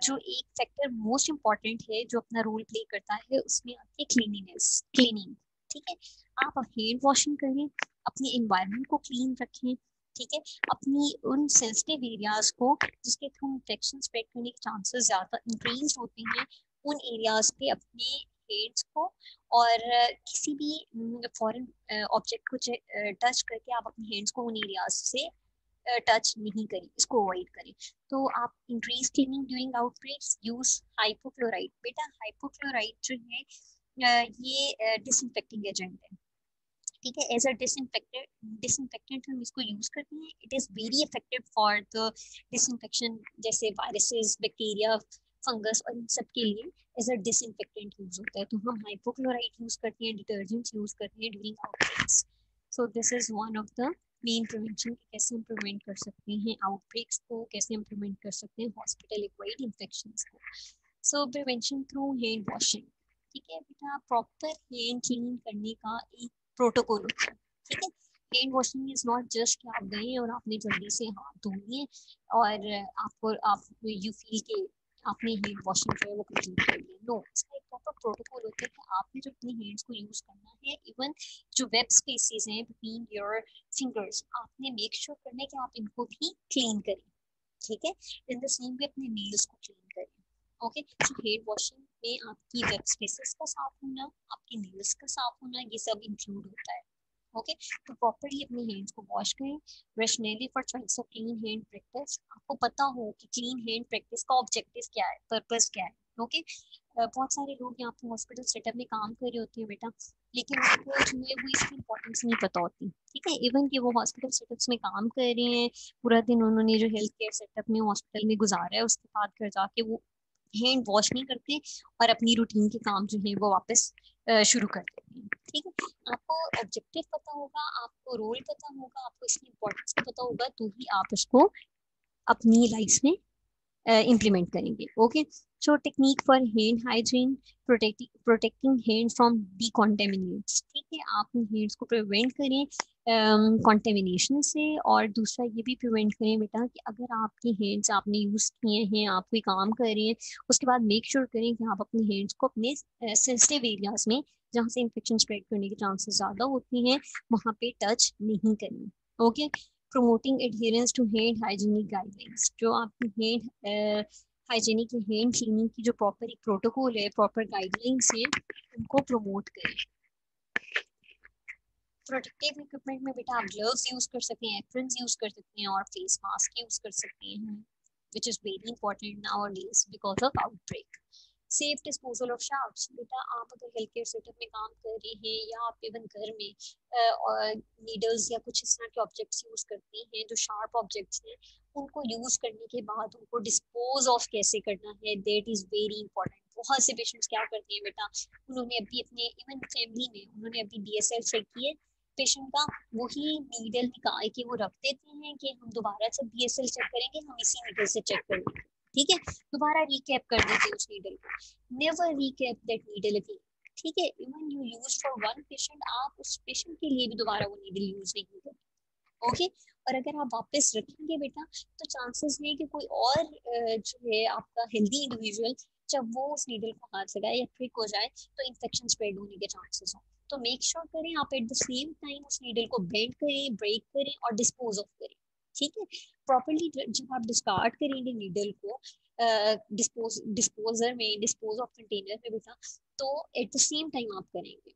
जो एक फैक्टर मोस्ट इंपॉर्टेंट है, जो अपना रोल प्ले करता है, उसमें है क्लीनिनेस क्लीनिंग ठीक है? आप हैंड वॉशिंग करें, अपने इन्वायरमेंट को क्लीन रखें ठीक है? अपनी उन सेंसिटिव एरियाज़ को जिसके थ्रू इन्फेक्शन स्प्रेड करने के चांसेस ज़्यादा इंक्रीज होते हैं, उन एरियाज़ पे अपने हेड्स को और किसी भी फॉरेन ऑब्जेक्ट को टच करके आप अपने हैंड्स को उन एरियाज़ से टच नहीं करें, इसको अवॉइड करें। तो आप increase cleaning during outbreaks use hypochlorite बेटा हाइपोक्लोराइड जो है ये डिसइंफेक्टिंग एजेंट है। ठीक है एज अ डिसइंफेक्टेंट हम इसको यूज़ करते हैं। It is very effective for the disinfection जैसे वायरसेस बैक्टीरिया फंगस और इन सब के लिए एज अ डिसइंफेक्टेंट यूज़ होता है। तो हम हाइपोक्लोराइड यूज़ करते हैं डिटर्जेंट्स यूज़ करते हैं during outbreaks so this is one of the main prevention कैसे हम प्रिवेंट कर सकते हैं आउटब्रेक्स को, कैसे हम प्रिवेंट कर सकते हैं हॉस्पिटल एक्वाइड इन्फेक्शन को। So prevention through hand washing ठीक है, बेटा प्रॉपर हैंड क्लीन करने का एक प्रोटोकॉल होता है ठीक है? Hand washing is not just आप गए और आपने जल्दी से हाथ धो लिए और आपको आप यू फील के आपने हैंड वॉशिंग जो है वो कंप्लीट कर लिया नो इसका एक प्रॉपर प्रोटोकॉल होता है कि आपने जो अपनी हैंड्स को यूज़ करना है इवन जो वेब स्पेसेस हैं बिटवीन योर फिंगर्स आपने मेक श्योर sure करना है कि आप इनको भी क्लीन करें। ठीक है? इन द सेम वे अपने नेल्स को क्लीन करें। ओके सो हेड वॉशिंग में आपकी वेब स्पेसेस का साफ़ होना, आपके नेल्स का साफ़ होना, ये सब इंक्लूड होता है। ओके तो प्रॉपरली अपने हैंड्स को वॉश करें। Rationale for choice of clean hand practice आपको पता हो कि क्लीन हैंड प्रैक्टिस का ऑब्जेक्टिव क्या है पर्पस क्या है। ओके बहुत सारे लोग यहाँ पे हॉस्पिटल सेटअप में काम कर रहे होते हैं बेटा, लेकिन उनको है वो इसकी इम्पोर्टेंस नहीं पता होती। ठीक है? इवन कि वो हॉस्पिटल सेटअप्स में काम कर रहे हैं, पूरा दिन उन्होंने जो हेल्थ केयर सेटअप में हॉस्पिटल में गुजारा है, उसके बाद घर जाके वो हैंड वॉश नहीं करते और अपनी रूटीन के काम जो है वो वापस शुरू कर देते हैं, ठीक है? आपको ऑब्जेक्टिव पता होगा, आपको रोल पता होगा, आपको इसकी इम्पोर्टेंस पता होगा तो ही आप उसको अपनी लाइफ में इम्प्लीमेंट करेंगे okay so technique for hand hygiene protecting hand from the ठीक है? आप हैंड्स को प्रिवेंट करें कंटेमिनेशन से, और दूसरा ये भी प्रिवेंट करें बेटा कि अगर आपके हैंड्स आपने यूज़ किए हैं, आप कोई काम कर रहे हैं, उसके बाद मेक श्योर sure करें कि आप अपने हैंड्स को अपने सेंसिटिव एरियाज़ में, जहाँ से इन्फेक्शन स्प्रेड करने के चांसेस ज़्यादा होती हैं, वहाँ पे टच नहीं करें okay promoting adherence to hand hygienic guidelines, जो आपकी हैंड हाइजीनिक हैंड क्लीनिंग की जो प्रॉपर एक प्रोटोकॉल है प्रॉपर गाइडलाइंस है, उनको प्रमोट करें। प्रोटेक्टिव इक्विपमेंट में बेटा आप ग्लव्स यूज़ कर सकते हैं एप्रन्स यूज़ कर सकते हैं और फेस मास्क यूज़ कर सकते हैं which is very important nowadays because of outbreak safe disposal of sharps बेटा, आप अगर हेल्थ केयर सेटअप में काम कर रहे हैं या आप इवन घर में नीडल्स या कुछ इस तरह के ऑब्जेक्ट्स यूज़ करते हैं, जो शार्प ऑब्जेक्ट्स हैं, उनको यूज़ करने के बाद उनको डिस्पोज ऑफ़ कैसे करना है देट इज़ वेरी इंपॉर्टेंट बहुत से पेशेंट्स क्या करते हैं बेटा, उन्होंने अभी अपने इवन फैमिली में उन्होंने अभी डी चेक किए पेशेंट का वही नीडल निकाल के वो रख देते हैं कि हम दोबारा से बी चेक करेंगे, हम इसी नीडल से चेक करेंगे। ठीक है? दोबारा रिकैप कर देते उस नीडल को। Never recap that needle again ठीक है? Even you use for one patient आप उस पेशेंट के लिए भी दोबारा वो नीडल यूज़ नहीं करेंगे। ओके और अगर आप वापस रखेंगे बेटा तो चांसेस है कि कोई और जो है आपका हेल्दी इंडिविजुअल जब वो उस नीडल को हाथ लगाए या ट्रिक हो जाए तो इन्फेक्शन स्प्रेड होने के चांसेस हो तो मेक श्योर sure करें आप एट द सेम टाइम उस नीडल को बेंड करें ब्रेक करें और डिस्पोज ऑफ़ करें, ठीक है? प्रॉपरली जब आप डिस्कार्ड करेंगे नीडल को डिस्पोज डिस्पोजर में डिस्पोज ऑफ़ कंटेनर में बेटा तो एट द सेम टाइम आप करेंगे।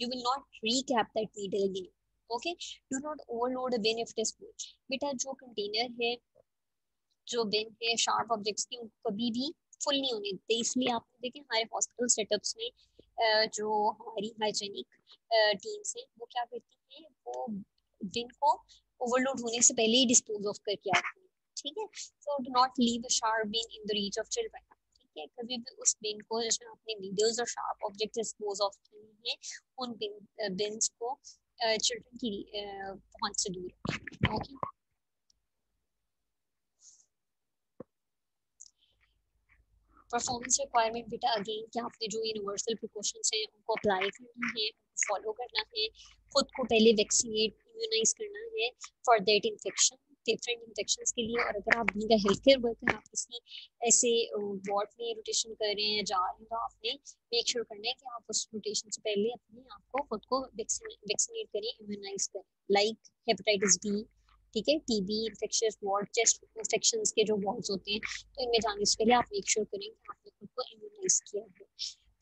You will not recap that needle again okay do not overload a bin if full बेटा, जो कंटेनर है, जो बिन है शार्प ऑब्जेक्ट्स की, उनको कभी भी फुल नहीं होने देते इसलिए आप देखें हमारे हॉस्पिटल सेटअप्स में जो हमारी हाइजेनिक टीम्स है वो क्या करती है, वो बिन को ओवरलोड होने से पहले ही डिस्पोज ऑफ़ करके आती है, ठीक है? So do not leave a sharp bin in the reach of children ठीक है? कभी भी उस बिन को, जिसमें आपने नीडल्स और शार्प ऑब्जेक्ट डिस्पोज ऑफ़ किए हैं, उन बिन बिन्स को चिल्ड्रन की पहुँच से दूर ओके परफॉर्मेंस रिक्वायरमेंट बेटा अगेन कि आपने जो यूनिवर्सल प्रिकॉशंस हैं, उनको अप्लाई करना है फॉलो करना है, खुद को पहले वैक्सीनेट इम्यूनाइज करना है for that infection different infection के लिए और अगर आप बींग हेल्थ केयर वर्कर आप किसी ऐसे वार्ड में रोटेशन कर रहे हैं, जा रहे हैं तो आपने मेक श्योर करना है कि आप उस रोटेशन से पहले अपने आप को खुद को वैक्सीनेट करें इम्यूनाइज करें। लाइक हेपेटाइटिस बी ठीक है? TB infectious ward chest infection के जो वार्ड्स होते हैं तो इनमें जाने से पहले आप मेक श्योर करें कि आपने खुद को इम्यूनाइज किया है।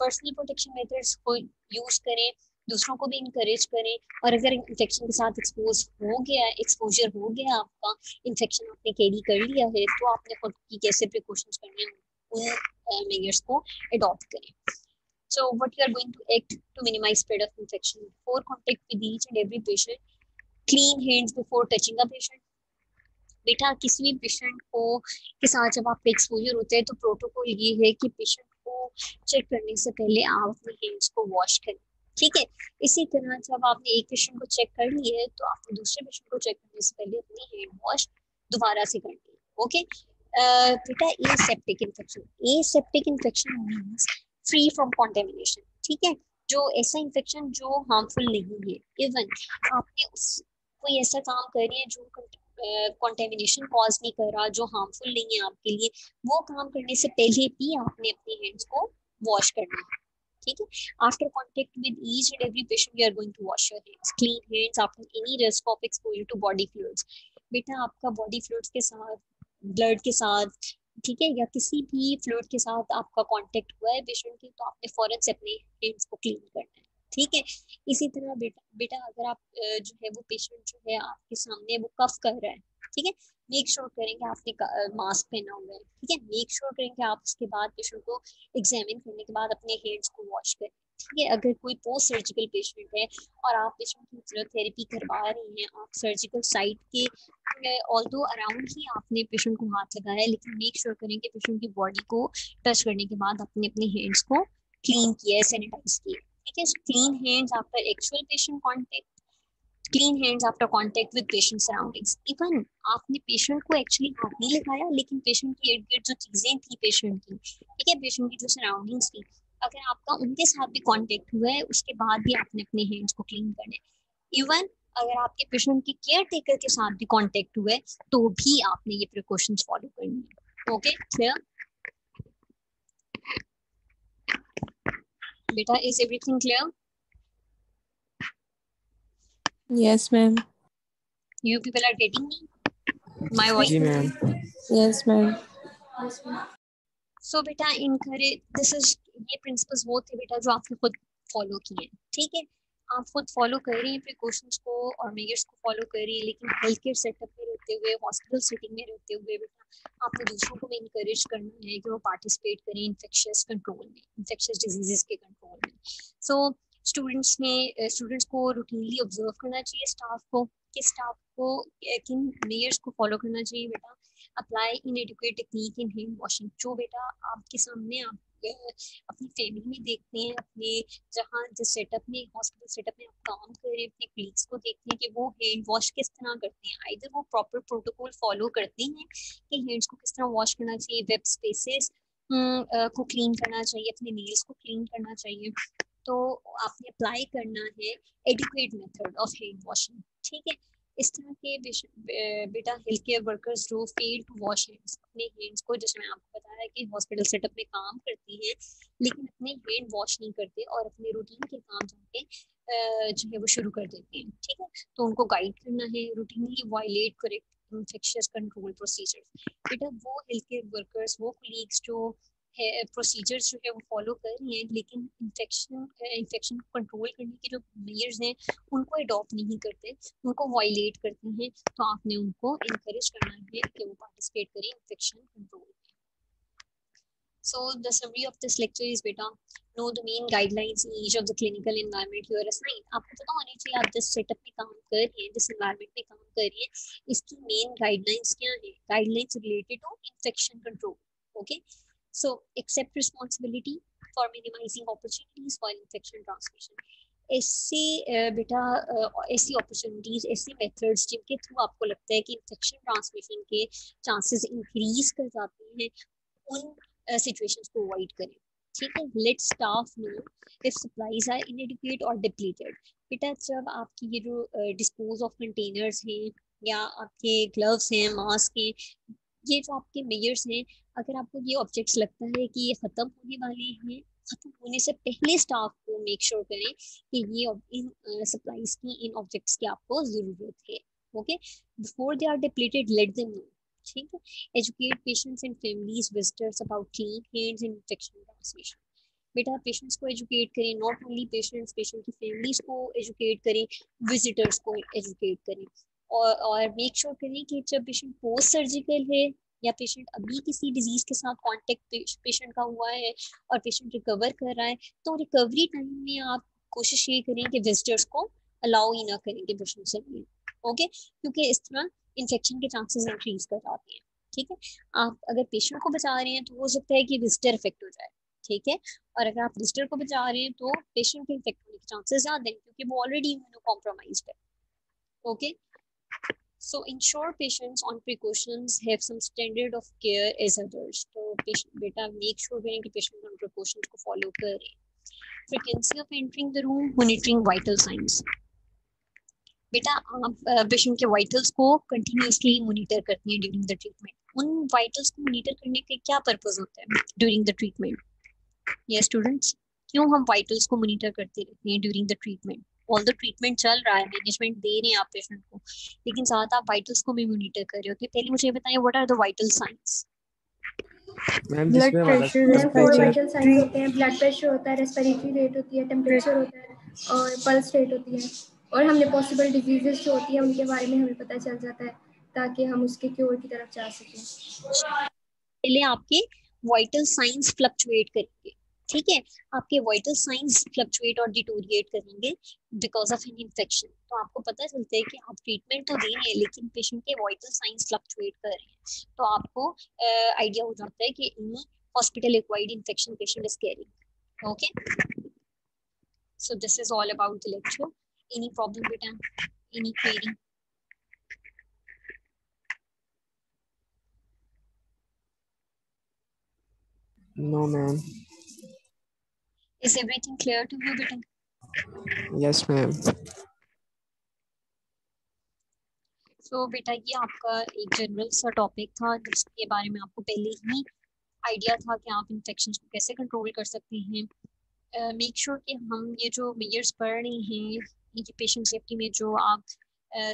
पर्सनल प्रोटेक्शन मेथड्स को यूज़ करें, दूसरों को भी इंकरेज करें, और अगर इन्फेक्शन के साथ एक्सपोज हो गया एक्सपोजर हो गया आपका इन्फेक्शन आपने कैरी कर लिया है तो आपने खुद की कैसे प्रिकॉशंस करने उन मेजर्स को अडॉप्ट करें। So, what you are going to act to minimize spread of infection before contact with each and every patient clean hands before touching a patient. बेटा, किसी भी पेशेंट को के साथ जब आपका एक्सपोजर होता है तो प्रोटोकॉल ये है कि पेशेंट को चेक करने से पहले आप अपने हैंड्स को वॉश करें। ठीक है? इसी तरह जब आपने एक पेशेंट को चेक कर लिया है तो आपने दूसरे पेशेंट को चेक करने से पहले अपनी हैंड वॉश दोबारा से करनी है ओके बेटा aseptic infection aseptic infection means free from contamination ठीक है? जो ऐसा इन्फेक्शन जो हार्मफुल नहीं है। इवन आपने उस कोई ऐसा काम कर रही है जो कॉन्टेमिनेशन कॉज नहीं कर रहा, जो हार्मफुल नहीं है आपके लिए, वो काम करने से पहले भी आपने अपने हैंड्स को वॉश करना है, ठीक है? After contact with each and every patient you are going to wash your hands clean hands after any risk of exposure to body fluids बेटा, आपका बॉडी फ्लूइड्स के साथ ब्लड के साथ, ठीक है? या किसी भी फ्लूइड के साथ आपका कांटेक्ट हुआ है पेशेंट के तो आपने फ़ौरन से अपने हैंड्स को क्लीन करना है। ठीक है? इसी तरह बेटा बेटा, अगर आप जो है वो पेशेंट जो है आपके सामने वो कफ कर रहा है, ठीक है? मेक श्योर करेंगे आपने मास्क पहना हुआ है, ठीक है? मेक श्योर करेंगे आप उसके बाद पेशेंट को एग्जामिन करने के बाद अपने हैंड्स को वॉश करें, ठीक है? अगर कोई पोस्ट सर्जिकल पेशेंट है और आप पेशेंट की फिजियोथेरेपी करवा रही हैं, आप सर्जिकल साइट के ऑल दो अराउंड ही आपने पेशेंट को हाथ लगाया है, लेकिन मेक श्योर करें कि पेशेंट की बॉडी को टच करने के बाद अपने अपने हैंड्स को क्लीन किया है सैनिटाइज किया ठीक है clean hands after actual patient contact clean hands after contact with patient surroundings even आपने पेशेंट को एक्चुअली हाथ नहीं लगाया, लेकिन पेशेंट की इर्द गिर्द जो चीज़ें थी पेशेंट की, ठीक है पेशेंट की जो सराउंडिंग्स थी, अगर आपका उनके साथ भी कॉन्टेक्ट हुआ है, उसके बाद भी आपने अपने हैंड्स को क्लीन करना है। इवन अगर आपके पेशेंट के केयर टेकर के साथ भी कॉन्टेक्ट हुआ है तो भी आपने ये प्रिकॉशंस फॉलो करनी है। ओके क्लियर बेटा is everything clear yes ma'am. You people are getting me? My voice जी मैम yes ma'am. सो बेटा इनकरेज दिस इज़ ये प्रिंसिपल्स वो थे बेटा जो आपने खुद फॉलो किए। ठीक है? आप खुद फॉलो कर रही हैं प्रिकॉशंस को और मेयर्स को फॉलो कर रही हैं, लेकिन हेल्थ केयर सेटअप में रहते हुए हॉस्पिटल सेटिंग में रहते हुए बेटा आपको दूसरों को भी इंकरेज करना है कि वो पार्टिसिपेट करें इन्फेक्शियस कंट्रोल में इन्फेक्शियस डिजीजेस के कंट्रोल में। सो स्टूडेंट्स ने स्टूडेंट्स को रूटीनली ऑब्ज़र्व करना चाहिए स्टाफ को, कि स्टाफ को किन मेयर्स को फॉलो करना चाहिए, बेटा। Apply in adequate technique in hand washing जो बेटा आपके सामने आप अपनी फैमिली में देखते हैं, अपने जहाँ जिस सेटअप में हॉस्पिटल सेटअप में आप काम कर रहे हैं, अपने कलीग्स को देखते हैं कि वो हैंड वॉश किस तरह करते हैं। आइधर वो प्रॉपर प्रोटोकॉल फॉलो करते हैं कि हैंड्स को किस तरह वॉश करना चाहिए वेब स्पेसेस को क्लीन करना चाहिए, अपने नील्स को क्लीन करना चाहिए। तो आपने अप्लाई करना है adequate method of hand washing ठीक है? इस तरह के बेटा हेल्थ केयर वर्कर्स जो फेल टू वॉश हैंड्स अपने हैंड्स को, जैसे मैं आपको बताया कि हॉस्पिटल सेटअप में काम करती हैं, लेकिन अपने हैंड वॉश नहीं करते और अपने रूटीन के काम जाके जो है वो शुरू कर देते हैं, ठीक है? तो उनको गाइड करना है routinely violate correct infectious control procedures बेटा वो हेल्थ केयर वर्कर्स वो कोलीग्स जो प्रोसीजर्स जो है वो फॉलो कर रही हैं, लेकिन इन्फेक्शन इन्फेक्शन कंट्रोल करने के जो मेयर्स हैं, उनको अडॉप्ट नहीं करते, उनको वायलेट करते हैं तो आपने उनको इनक्रेज करना है कि वो पार्टिसिपेट करें infection control so the summary of this lecture is बेटा know the main guidelines in each of the clinical environment your as nine आपको पता होना चाहिए, आप जिस सेटअप में काम कर रहे हैं, जिस इन्वायरमेंट पे काम कर रही हैं, इसकी मेन गाइडलाइंस क्या है? Guidelines related to infection control okay? So, accept responsibility for minimizing opportunities for infection transmission. ऐसे बेटा ऐसी अपॉर्चुनिटीज़ ऐसे मेथड्स जिनके थ्रू आपको लगता है कि इन्फेक्शन ट्रांसमिशन के चांसेस इंक्रीज कर जाते हैं, उन सिचुएशंस को अवॉइड करें। ठीक है? Let staff know if supplies are inadequate और डिप्लीटेड बेटा, जब आपकी ये जो डिस्पोज ऑफ़ कंटेनर्स हैं या आपके ग्लव्स हैं मास्क हैं ये जो आपके मेयर्स हैं, अगर आपको ये ऑब्जेक्ट्स लगता है कि ये ख़त्म होने वाले हैं, ख़त्म होने से पहले स्टाफ को मेक श्योर sure करें कि ये इन सप्लाईज की, इन ऑब्जेक्ट्स की आपको ज़रूरत है okay before they are depleted let them know ठीक है? Educate patients and families, visitors about clean hands and infection transmission. बेटा पेशेंट्स को एजुकेट करें नॉट ओनली पेशेंट्स पेशेंट की फैमिलीज़ को एजुकेट करें विजिटर्स को एजुकेट करें। और और मेक श्योर करें कि जब पेशेंट पोस्ट सर्जिकल है या पेशेंट अभी किसी डिज़ीज़ के साथ कांटेक्ट पेशेंट का हुआ है और पेशेंट रिकवर कर रहा है तो रिकवरी टाइम में आप कोशिश ये करें कि विजिटर्स को अलाउ ही ना करें कि पेशेंट से ओके क्योंकि इस तरह इन्फेक्शन के चांसेस इंक्रीज कर जाते हैं, ठीक है? आप अगर पेशेंट को बचा रहे हैं तो हो सकता है कि विजिटर इफ़ेक्ट हो जाए, ठीक है? और अगर आप विजिटर को बचा रहे हैं तो पेशेंट के इफ़ेक्ट होने के चांसेस ज़्यादा हैं क्योंकि वो ऑलरेडी इम्यूनो कॉम्प्रोमाइज है okay So ensure patients on precautions have some standard of care as others. तो patient बेटा make sure करें कि patient on precautions को follow करें. Frequency of entering the room, monitoring vital signs. बेटा आप patient के वाइटल्स को कंटिन्यूसली मॉनिटर करती हैं ड्यूरिंग द ट्रीटमेंट उन वाइटल्स को मॉनिटर करने के क्या पर्पस होता है ड्यूरिंग द ट्रीटमेंट ये स्टूडेंट्स क्यों हम वाइटल्स को मॉनिटर करते रहते हैं during the treatment all the treatment चल रहा है मैनेजमेंट दे रहे हैं आप पेशेंट को लेकिन साथ आप वाइटल्स को भी मॉनिटर कर रहे हैं पहले मुझे बताएँ what are the vital signs ma'am four vital signs होते हैं ब्लड प्रेशर होता है रेस्पिरेटरी रेट होती है टेम्परेचर होता है और पल्स रेट होती है और हमने पॉसिबल डिजीजेस जो होती है उनके बारे में हमें पता चल जाता है ताकि हम उसके क्योर की तरफ़ जा सकें। पहले आपके वाइटल साइंस फ्लक्चुएट करेंगे ठीक है? आपके वाइटल साइंस फ्लक्चुएट और डिटोरिएट करेंगे बिकॉज़ ऑफ़ एन इन्फेक्शन तो आपको पता चलता है कि आप ट्रीटमेंट तो दे रहे हैं लेकिन पेशेंट के वाइटल साइंस फ्लक्चुएट कर रहे हैं। तो आपको आइडिया हो जाता है कि in hospital acquired infection patient is carrying okay so this is all about the lecture. Any problem beta any query? No, ma'am. Is everything clear to you beta Yes, ma'am. so, बेटा ये आपका एक general सा topic था जिसके बारे में आपको पहले ही आइडिया था कि आप इन्फेक्शन को कैसे कंट्रोल कर सकते हैं। मेक uh, श्योर sure कि हम ये जो मेयर्स पढ़ रहे हैं इनकी पेशेंट सेफ्टी में जो आप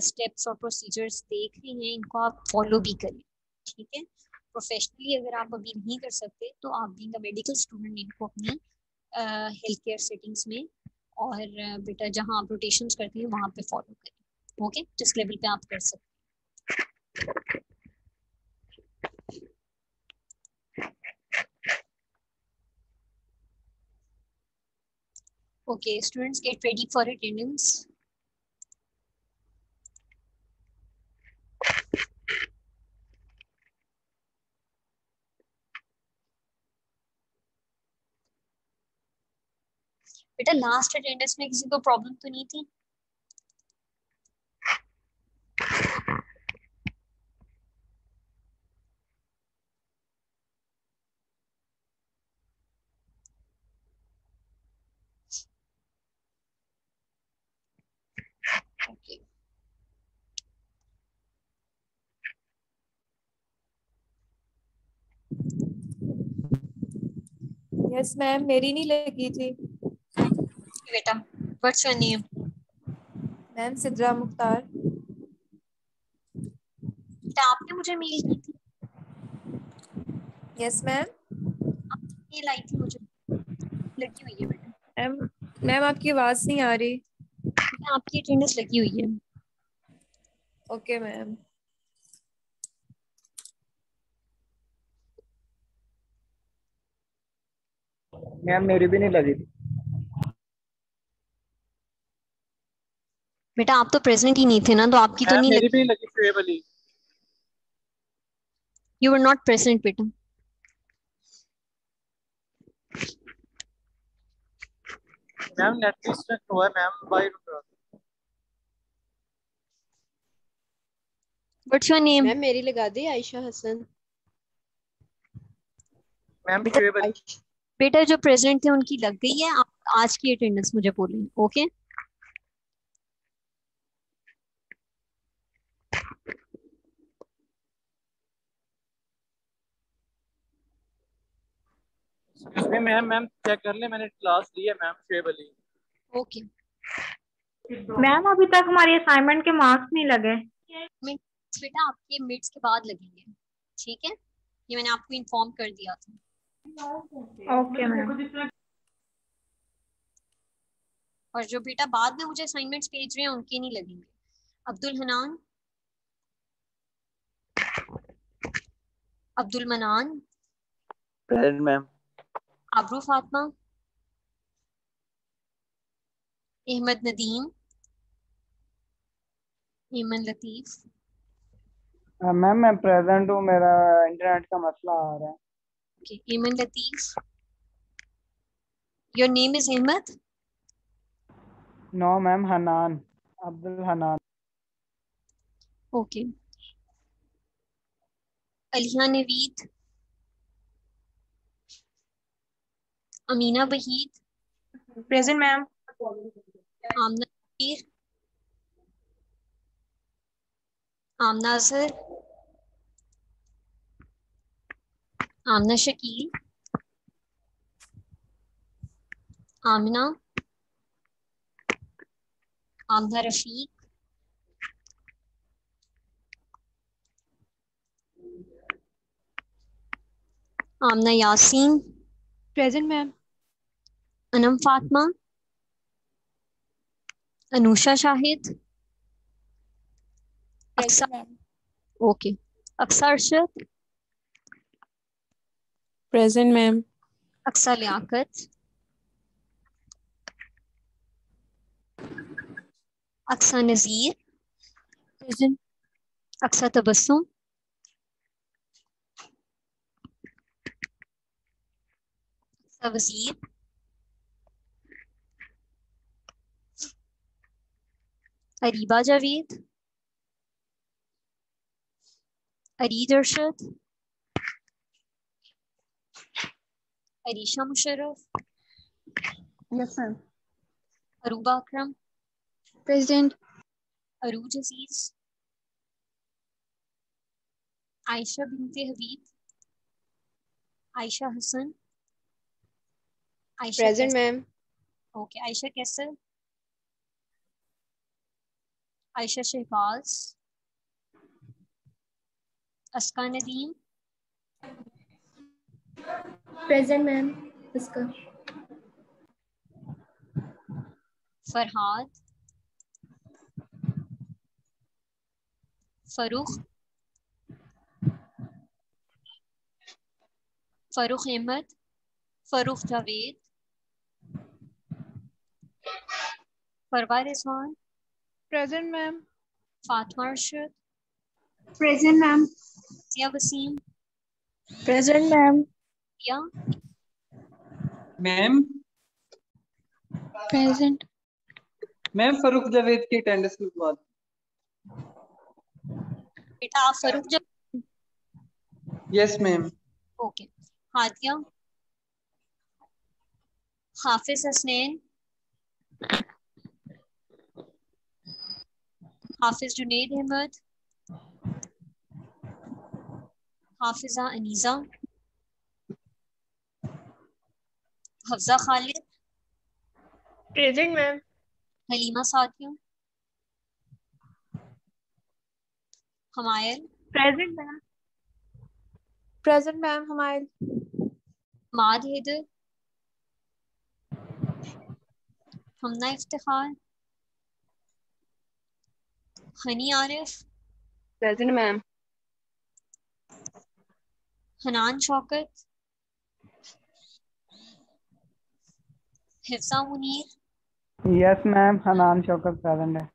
स्टेप्स uh, और प्रोसीजर्स देख रहे हैं इनको आप फॉलो भी करें ठीक है? प्रोफेशनली अगर आप अभी नहीं कर सकते तो आप बीइंग अ मेडिकल स्टूडेंट इनको अपनी हेल्थ केयर सेटिंग्स में और बेटा जहाँ आप रोटेशन करते हैं, वहाँ पे फॉलो करें। ओके जिस लेवल पे आप कर सकते हैं। Okay students get ready for attendance. बेटा लास्ट अटेंडेंस में किसी को प्रॉब्लम तो नहीं थी. यस मैम मेरी नहीं लगी थी बेटा what's your name ma'am Sidra Mukhtar बेटा आपने मुझे मेल की थी? यस मैम मेल आई थी मुझे? लगी हुई है बेटा। मैम मैम आपकी आवाज़ नहीं आ रही। आपकी अटेंडेंस लगी हुई है। ओके मैम मैम मेरी भी नहीं लगी थी। बेटा आप तो प्रेजेंट ही नहीं थे ना तो आपकी तो मैम नहीं मेरी लगी। लगी Shoaib Ali you were not present बेटा। मैम नेट डिस्कनेक्ट हुआ ma'am bye what's your name ma'am मेरी लगा दी आयशा हसन। मैम बेटा- जो प्रेजेंट थे उनकी लग गई है। आप आज की अटेंडेंस मुझे बोलें okay excuse me ma'am ma'am check कर ले मैंने क्लास ली है ma'am Shoaib Ali okay ma'am अभी तक हमारी असाइनमेंट के मार्क्स नहीं लगे। बेटा आपके मिड्स के बाद लगेंगे। ठीक है? ये मैंने आपको इन्फॉर्म कर दिया था। ओके मैम और जो बेटा बाद में मुझे असाइनमेंट्स भेज रहे हैं उनके नहीं लगेंगे। अब्दुल हनान अब्दुल मनान। प्रेजेंट मैम आबरू फातिमा अहमद नदीम ईमन लतीफ मैम मैं प्रेजेंट हूँ मेरा इंटरनेट का मसला आ रहा है Iman Latif. Your name is Ahmed? No ma'am Hanan Abdul Hanan Okay. Aliha Naveed. Amina Bahid. प्रेजेंट मैम Amna Zakir. Amna Azhar. Amna Shakil. Amina. Amna Rafiq. Amna Yasin present ma'am Anam Fatima Anusha Shahid Aqsa okay Aqsa Arshad present ma'am Aqsa Liaquat Aqsa Nazir present Aqsa Tabassum Aqsa Wazir Areeba Javed Areej Arshad Arisha Musharraf yes ma'am Arooba Akram present Arooj Aziz Ayesha Binte Habib Ayesha Hassan Ayesha present ma'am okay Ayesha Qaiser Ayesha Shahbaz Aska Nadeem present ma'am इसका Farhad Farrukh Farrukh Ahmed Farrukh Javed Farwa Rizwan present ma'am Fatima Arshad present ma'am Zia Waseem present ma'am yeah ma'am present ma'am Farrukh Javed की attendance लिखवा दो बेटा आप फरूख जब yes ma'am okay Hadia. Hafiz Hasnain. Hafiz Junaid Ahmed Hafiza Aneeza Hafza Khalid present ma'am Halima Sathiya Hamayal present ma'am present ma'am हमारे Maad Haider Hamna Iftikhar Hani Arif present ma'am Hanan Shaukat Hifsa Munir yes ma'am Hanan Shaukat present है.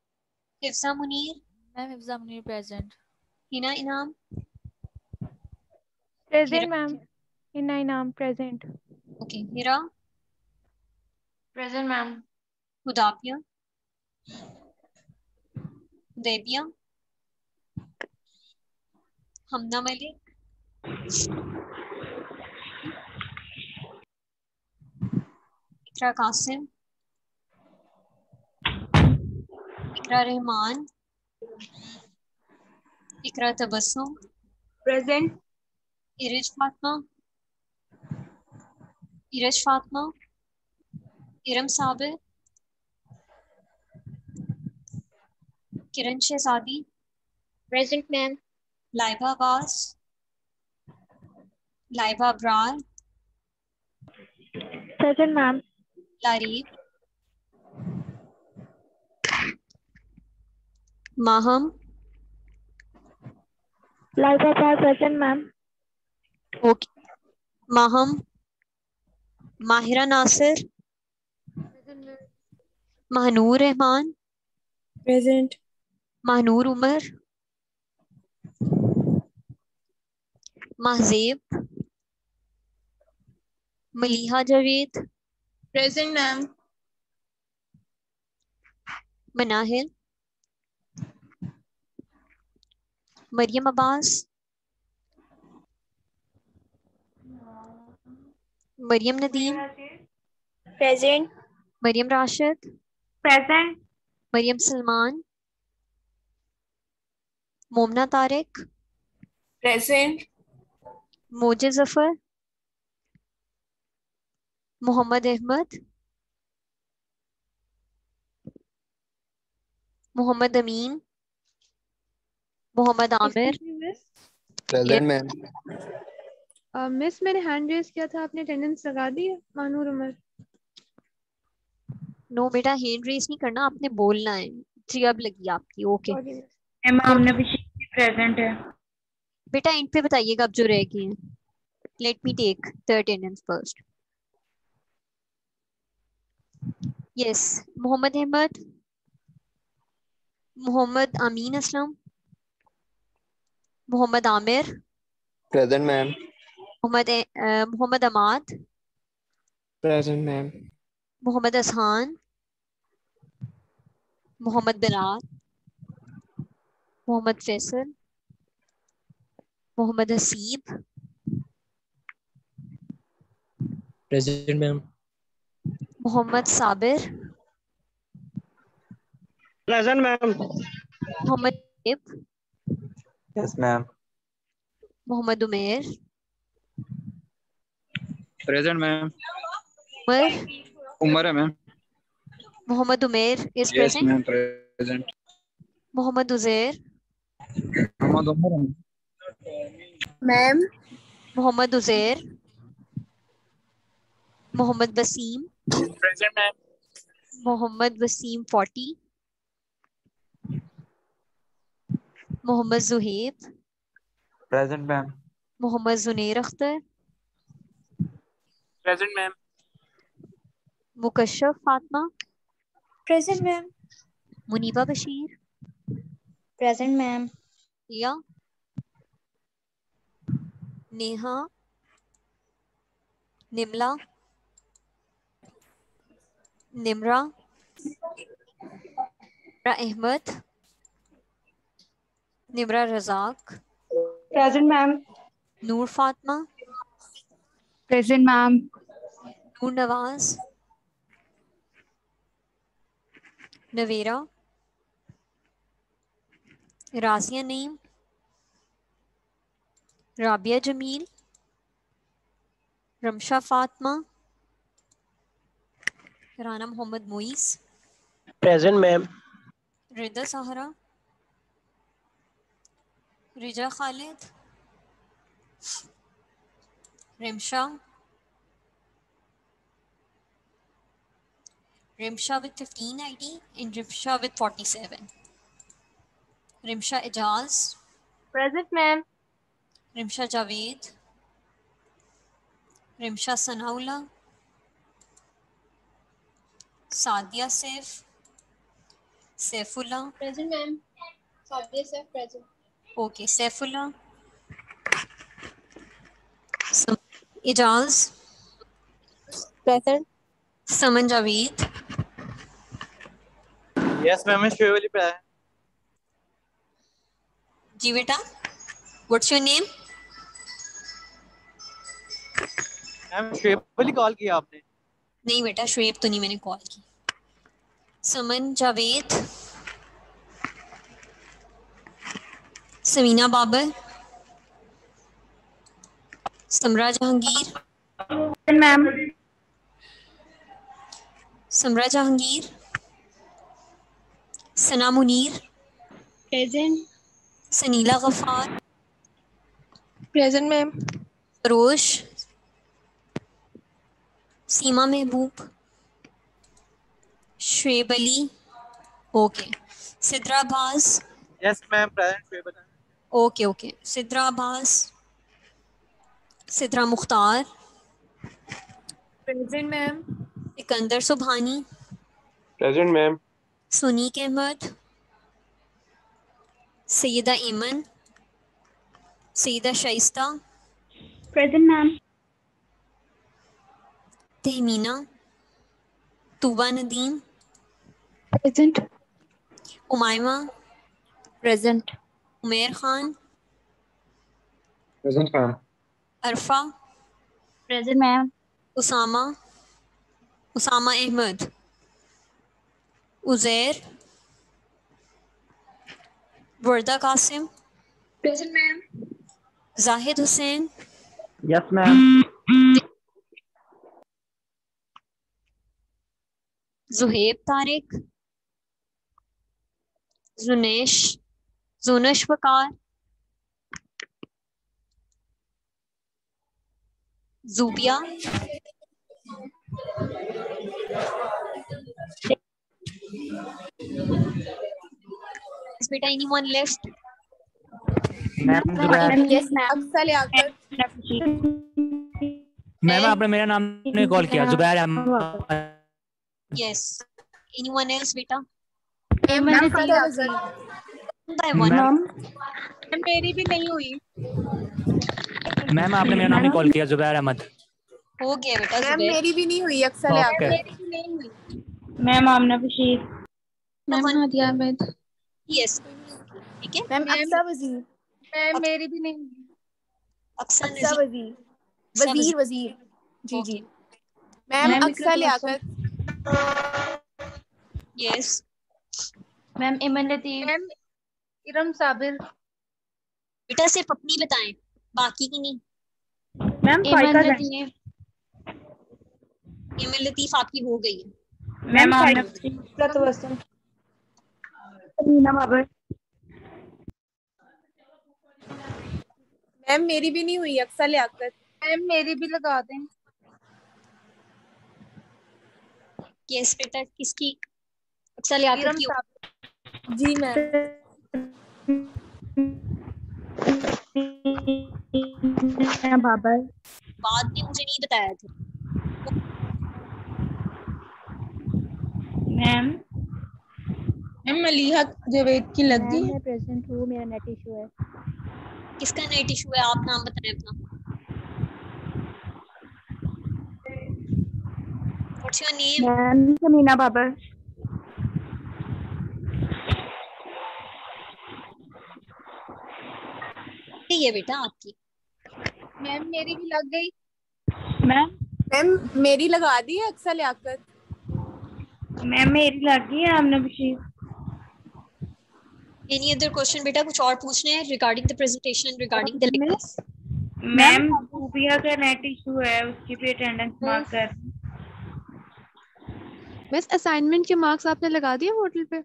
Hifsa Munir ma'am Hifza Munir present Hina Inam present ma'am Ina Inam present okay Hira present ma'am हुदापिया देबिया Hamna Malik Iqra Qasim. Iqra Rehman. Iqra Tabassum. Present. Iraj Fatima. Iraj Fatima. Iram Sabir. Kiran Shahzadi. Present ma'am Laiba Abbas Laiba Abrar present ma'am Lareeb. Maham. Laiba पार present ma'am okay Maham. Mahira Nasir. Mahnoor Rehman. Present Mahnoor Umar Mahzeb Maleeha Javed present ma'am. Manahil Maryam Abbas Maryam Nadeem present. Maryam Rashid present. Maryam Salman Momina Tariq present मोजे Zafar Muhammad Ahmed Muhammad Amin Muhammad Aamir. Present ma'am miss मैंने hand raise किया था आपने attendance लगा दी है Mahnoor Umar? No बेटा hand raise नहीं करना आपने बोलना है। जी अब लगी आपकी ओके मैम हमने भी प्रेजेंट है। बेटा एंड पे बताइएगा अब जो रह गए हैं। Let me take the attendance first yes Muhammad Ahmed Muhammad Amin Aslam Muhammad Aamir present ma'am Muhammad Muhammad Imad present ma'am Muhammad Ahsan Muhammad Bilal. Muhammad Faisal Muhammad Haseeb present ma'am. Muhammad Sabir. Present ma'am. Muhammad इब। Yes ma'am Muhammad Umair. Present ma'am. Umar. Umar है ma'am. Muhammad Umair is present ma'am present Muhammad Uzair. Muhammad Umar ma'am. Muhammad Uzair. Muhammad Waseem. Present ma'am Muhammad Waseem forty. Muhammad Zuhaib present ma'am Muhammad Juner Akhtar. Present ma'am Mukashfa Fatima. Present ma'am Muniba Bashir. Present ma'am yeah Neha Nimla Nimra Nimra Ahmed Nimra Razzaq present ma'am Noor Fatima present ma'am Noor Nawaz Navera Razia Naeem Rabia Jamil Ramsha Fatima Rana Muhammad Moiz present ma'am Rida Sahara Riza Khalid Rimsha Rimsha with 15 ID and Rimsha with 47. Rimsha Ijaz, Present, ma'am. Rimsha Javed, Rimsha Sanaula, Sadia Saif, Saifullah, Present, ma'am. Sadia Saif, present. okay, Saifullah, Sam- Ijaz, Present. Saman Javed, yes ma'am मैं Shoaib Ali present जी बेटा what's your name ma'am Shoaib Ali call किया आपने? नहीं बेटा शुएब तो नहीं मैंने कॉल की। Saman Javed Samina Babar Samra Jahangir. Ma'am Samra Jahangir Sana Munir. Present Sanila Ghaffar. Present ma'am. Rosh Seema Mehboob. Shoaib Ali. Okay. Sidra Abbas yes ma'am present Shoaib Ali. Okay okay. Sidra Abbas Sidra Mukhtar. Present ma'am. Sikandar Subhani present ma'am. Suneek Ahmed. Syeda Iman Syeda Shaista present ma'am Tehmina Tooba Nadeem present Umaima present Umair Khan present ma'am Arfa present ma'am Usama Usama Ahmed Uzair Warda Qasim Present, ma'am. Zahid Hussain yes ma'am Zuhaib Tariq Junaish Junash Waqar Zubia Is beta anyone left? Ma'am yes ma'am अक्सर ma'am आपने मेरा नाम नहीं call किया Zubair Ahmed Yes. Anyone else, beta? Ma'am. Ma'am मेरी भी नहीं हुई। मैम आपने मेरा नाम नहीं कॉल किया जुबैर अहमद। हो गया बेटा मैम मेरी भी नहीं हुई अक्सर Okay. मेरी भी नहीं हुई। Ma'am Amna Bashir. Ma'am Hadia Ahmed. Yes. ठीक है? मैम अक्सर वज़ीर मैम मेरी भी नहीं अक्सर वज़ीर वज़ीर वज़ीर जी जी. मैम अक्सर याकर Yes. Ma'am Iman Latif ma'am Iram Sabir. बेटा सिर्फ़ अपनी बताएँ बाकी की नहीं। मैम एमन फाइका लतीफ एमन लतीफ आपकी हो गई है। मैम मैम मेरी भी नहीं हुई अक्सर लियाकत मैम मेरी भी लगा दें। यस बेटा किसकी? अक्सर लियाकत की जी मैम। बाबर बाद में मुझे नहीं बताया था। मैम मैम मलिहा जवेद की लग गई मैं प्रेजेंट हूँ मेरा नेट इशू है। किसका नेट इशू है? आप नाम बताएँ अपना। What's your name ma'am Samina Babar. ये बेटा आपकी। मैम मेरी भी लग गई। मैम? मैम मेरी लगा दी है अक्सर लियाकत। मैम मेरी लग गई है हमने बशीर एनी अदर क्वेश्चन बेटा? कुछ और पूछने हैं regarding the presentation regarding the lecture ma'am Rubia का नेट इशू है उसकी भी अटेंडेंस मार्क कर मिस असाइनमेंट के मार्क्स आपने लगा दिए पोर्टल पे?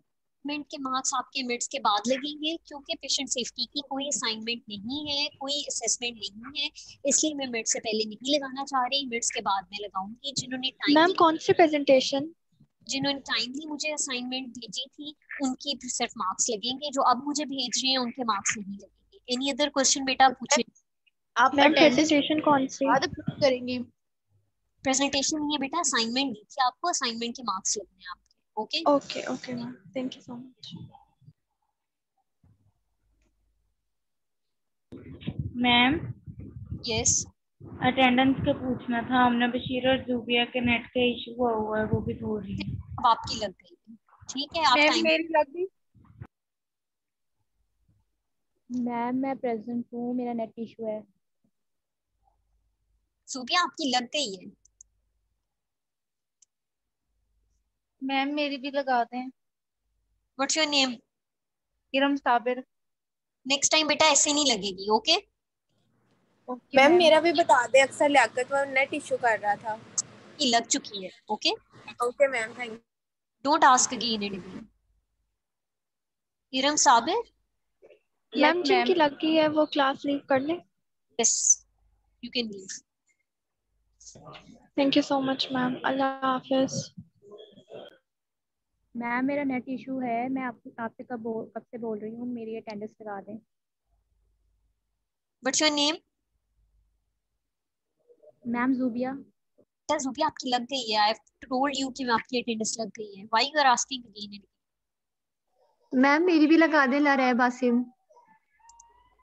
असाइनमेंट के मार्क्स आपके मिड्स के बाद लगेंगे क्योंकि पेशेंट सेफ्टी की कोई असाइनमेंट नहीं है कोई असेसमेंट नहीं है इसलिए मैं मिड से पहले नहीं लगाना चाह रही मिड्स के बाद में लगाऊँगी जिन्होंने टाइम मैम कौन सी प्रेजेंटेशन जिन्होंने टाइमली मुझे असाइनमेंट भेजी थी उनकी सिर्फ़ मार्क्स लगेंगे जो अब मुझे भेज रहे हैं उनके मार्क्स नहीं लगेंगे। एनी अदर क्वेश्चन बेटा पूछे। आप प्रेजेंटेशन कौन सी? करेंगी। प्रेजेंटेशन नहीं है बेटा असाइनमेंट दी थी आपको असाइनमेंट के मार्क्स लगने हैं आपके okay okay okay ma'am thank you so much ma'am yes attendance का पूछना था हमने बशीर और जूबिया के नेट का इशू हुआ हुआ है वो भी बोल रही है। अब आपकी लग गई। ठीक है आप मैम मेरी लग गई? मैम मैं प्रेजेंट हूँ मेरा नेट इशू है। सूबिया आपकी लग गई है। मैम मेरी भी लगा दें। What's your name Iram Sabir. Next time बेटा ऐसे नहीं लगेगी ओके मैम मेरा भी बता दे अक्सर लियाकत वो नेट इशू कर रहा था। ये लग चुकी है okay? Okay ma'am thank you. Don't ask again again Iram Sabir? Ma'am जिनकी लग गई है वो क्लास लीव कर ले। Yes you can leave thank you so much ma'am अल्लाह हाफिज मैम मेरा नेट इशू है। मैं आप आपसे कब बोल कब से बोल रही हूँ? मेरी अटेंडेंस लगा दें। What's your name ma'am Zubia sir Zubia आपकी लग गई है। आई हैव टोल्ड यू कि मैं आपकी अटेंडेंस लग गई है। Why you are asking again ma'am मेरी भी लगा दे ला रहा है बासिम।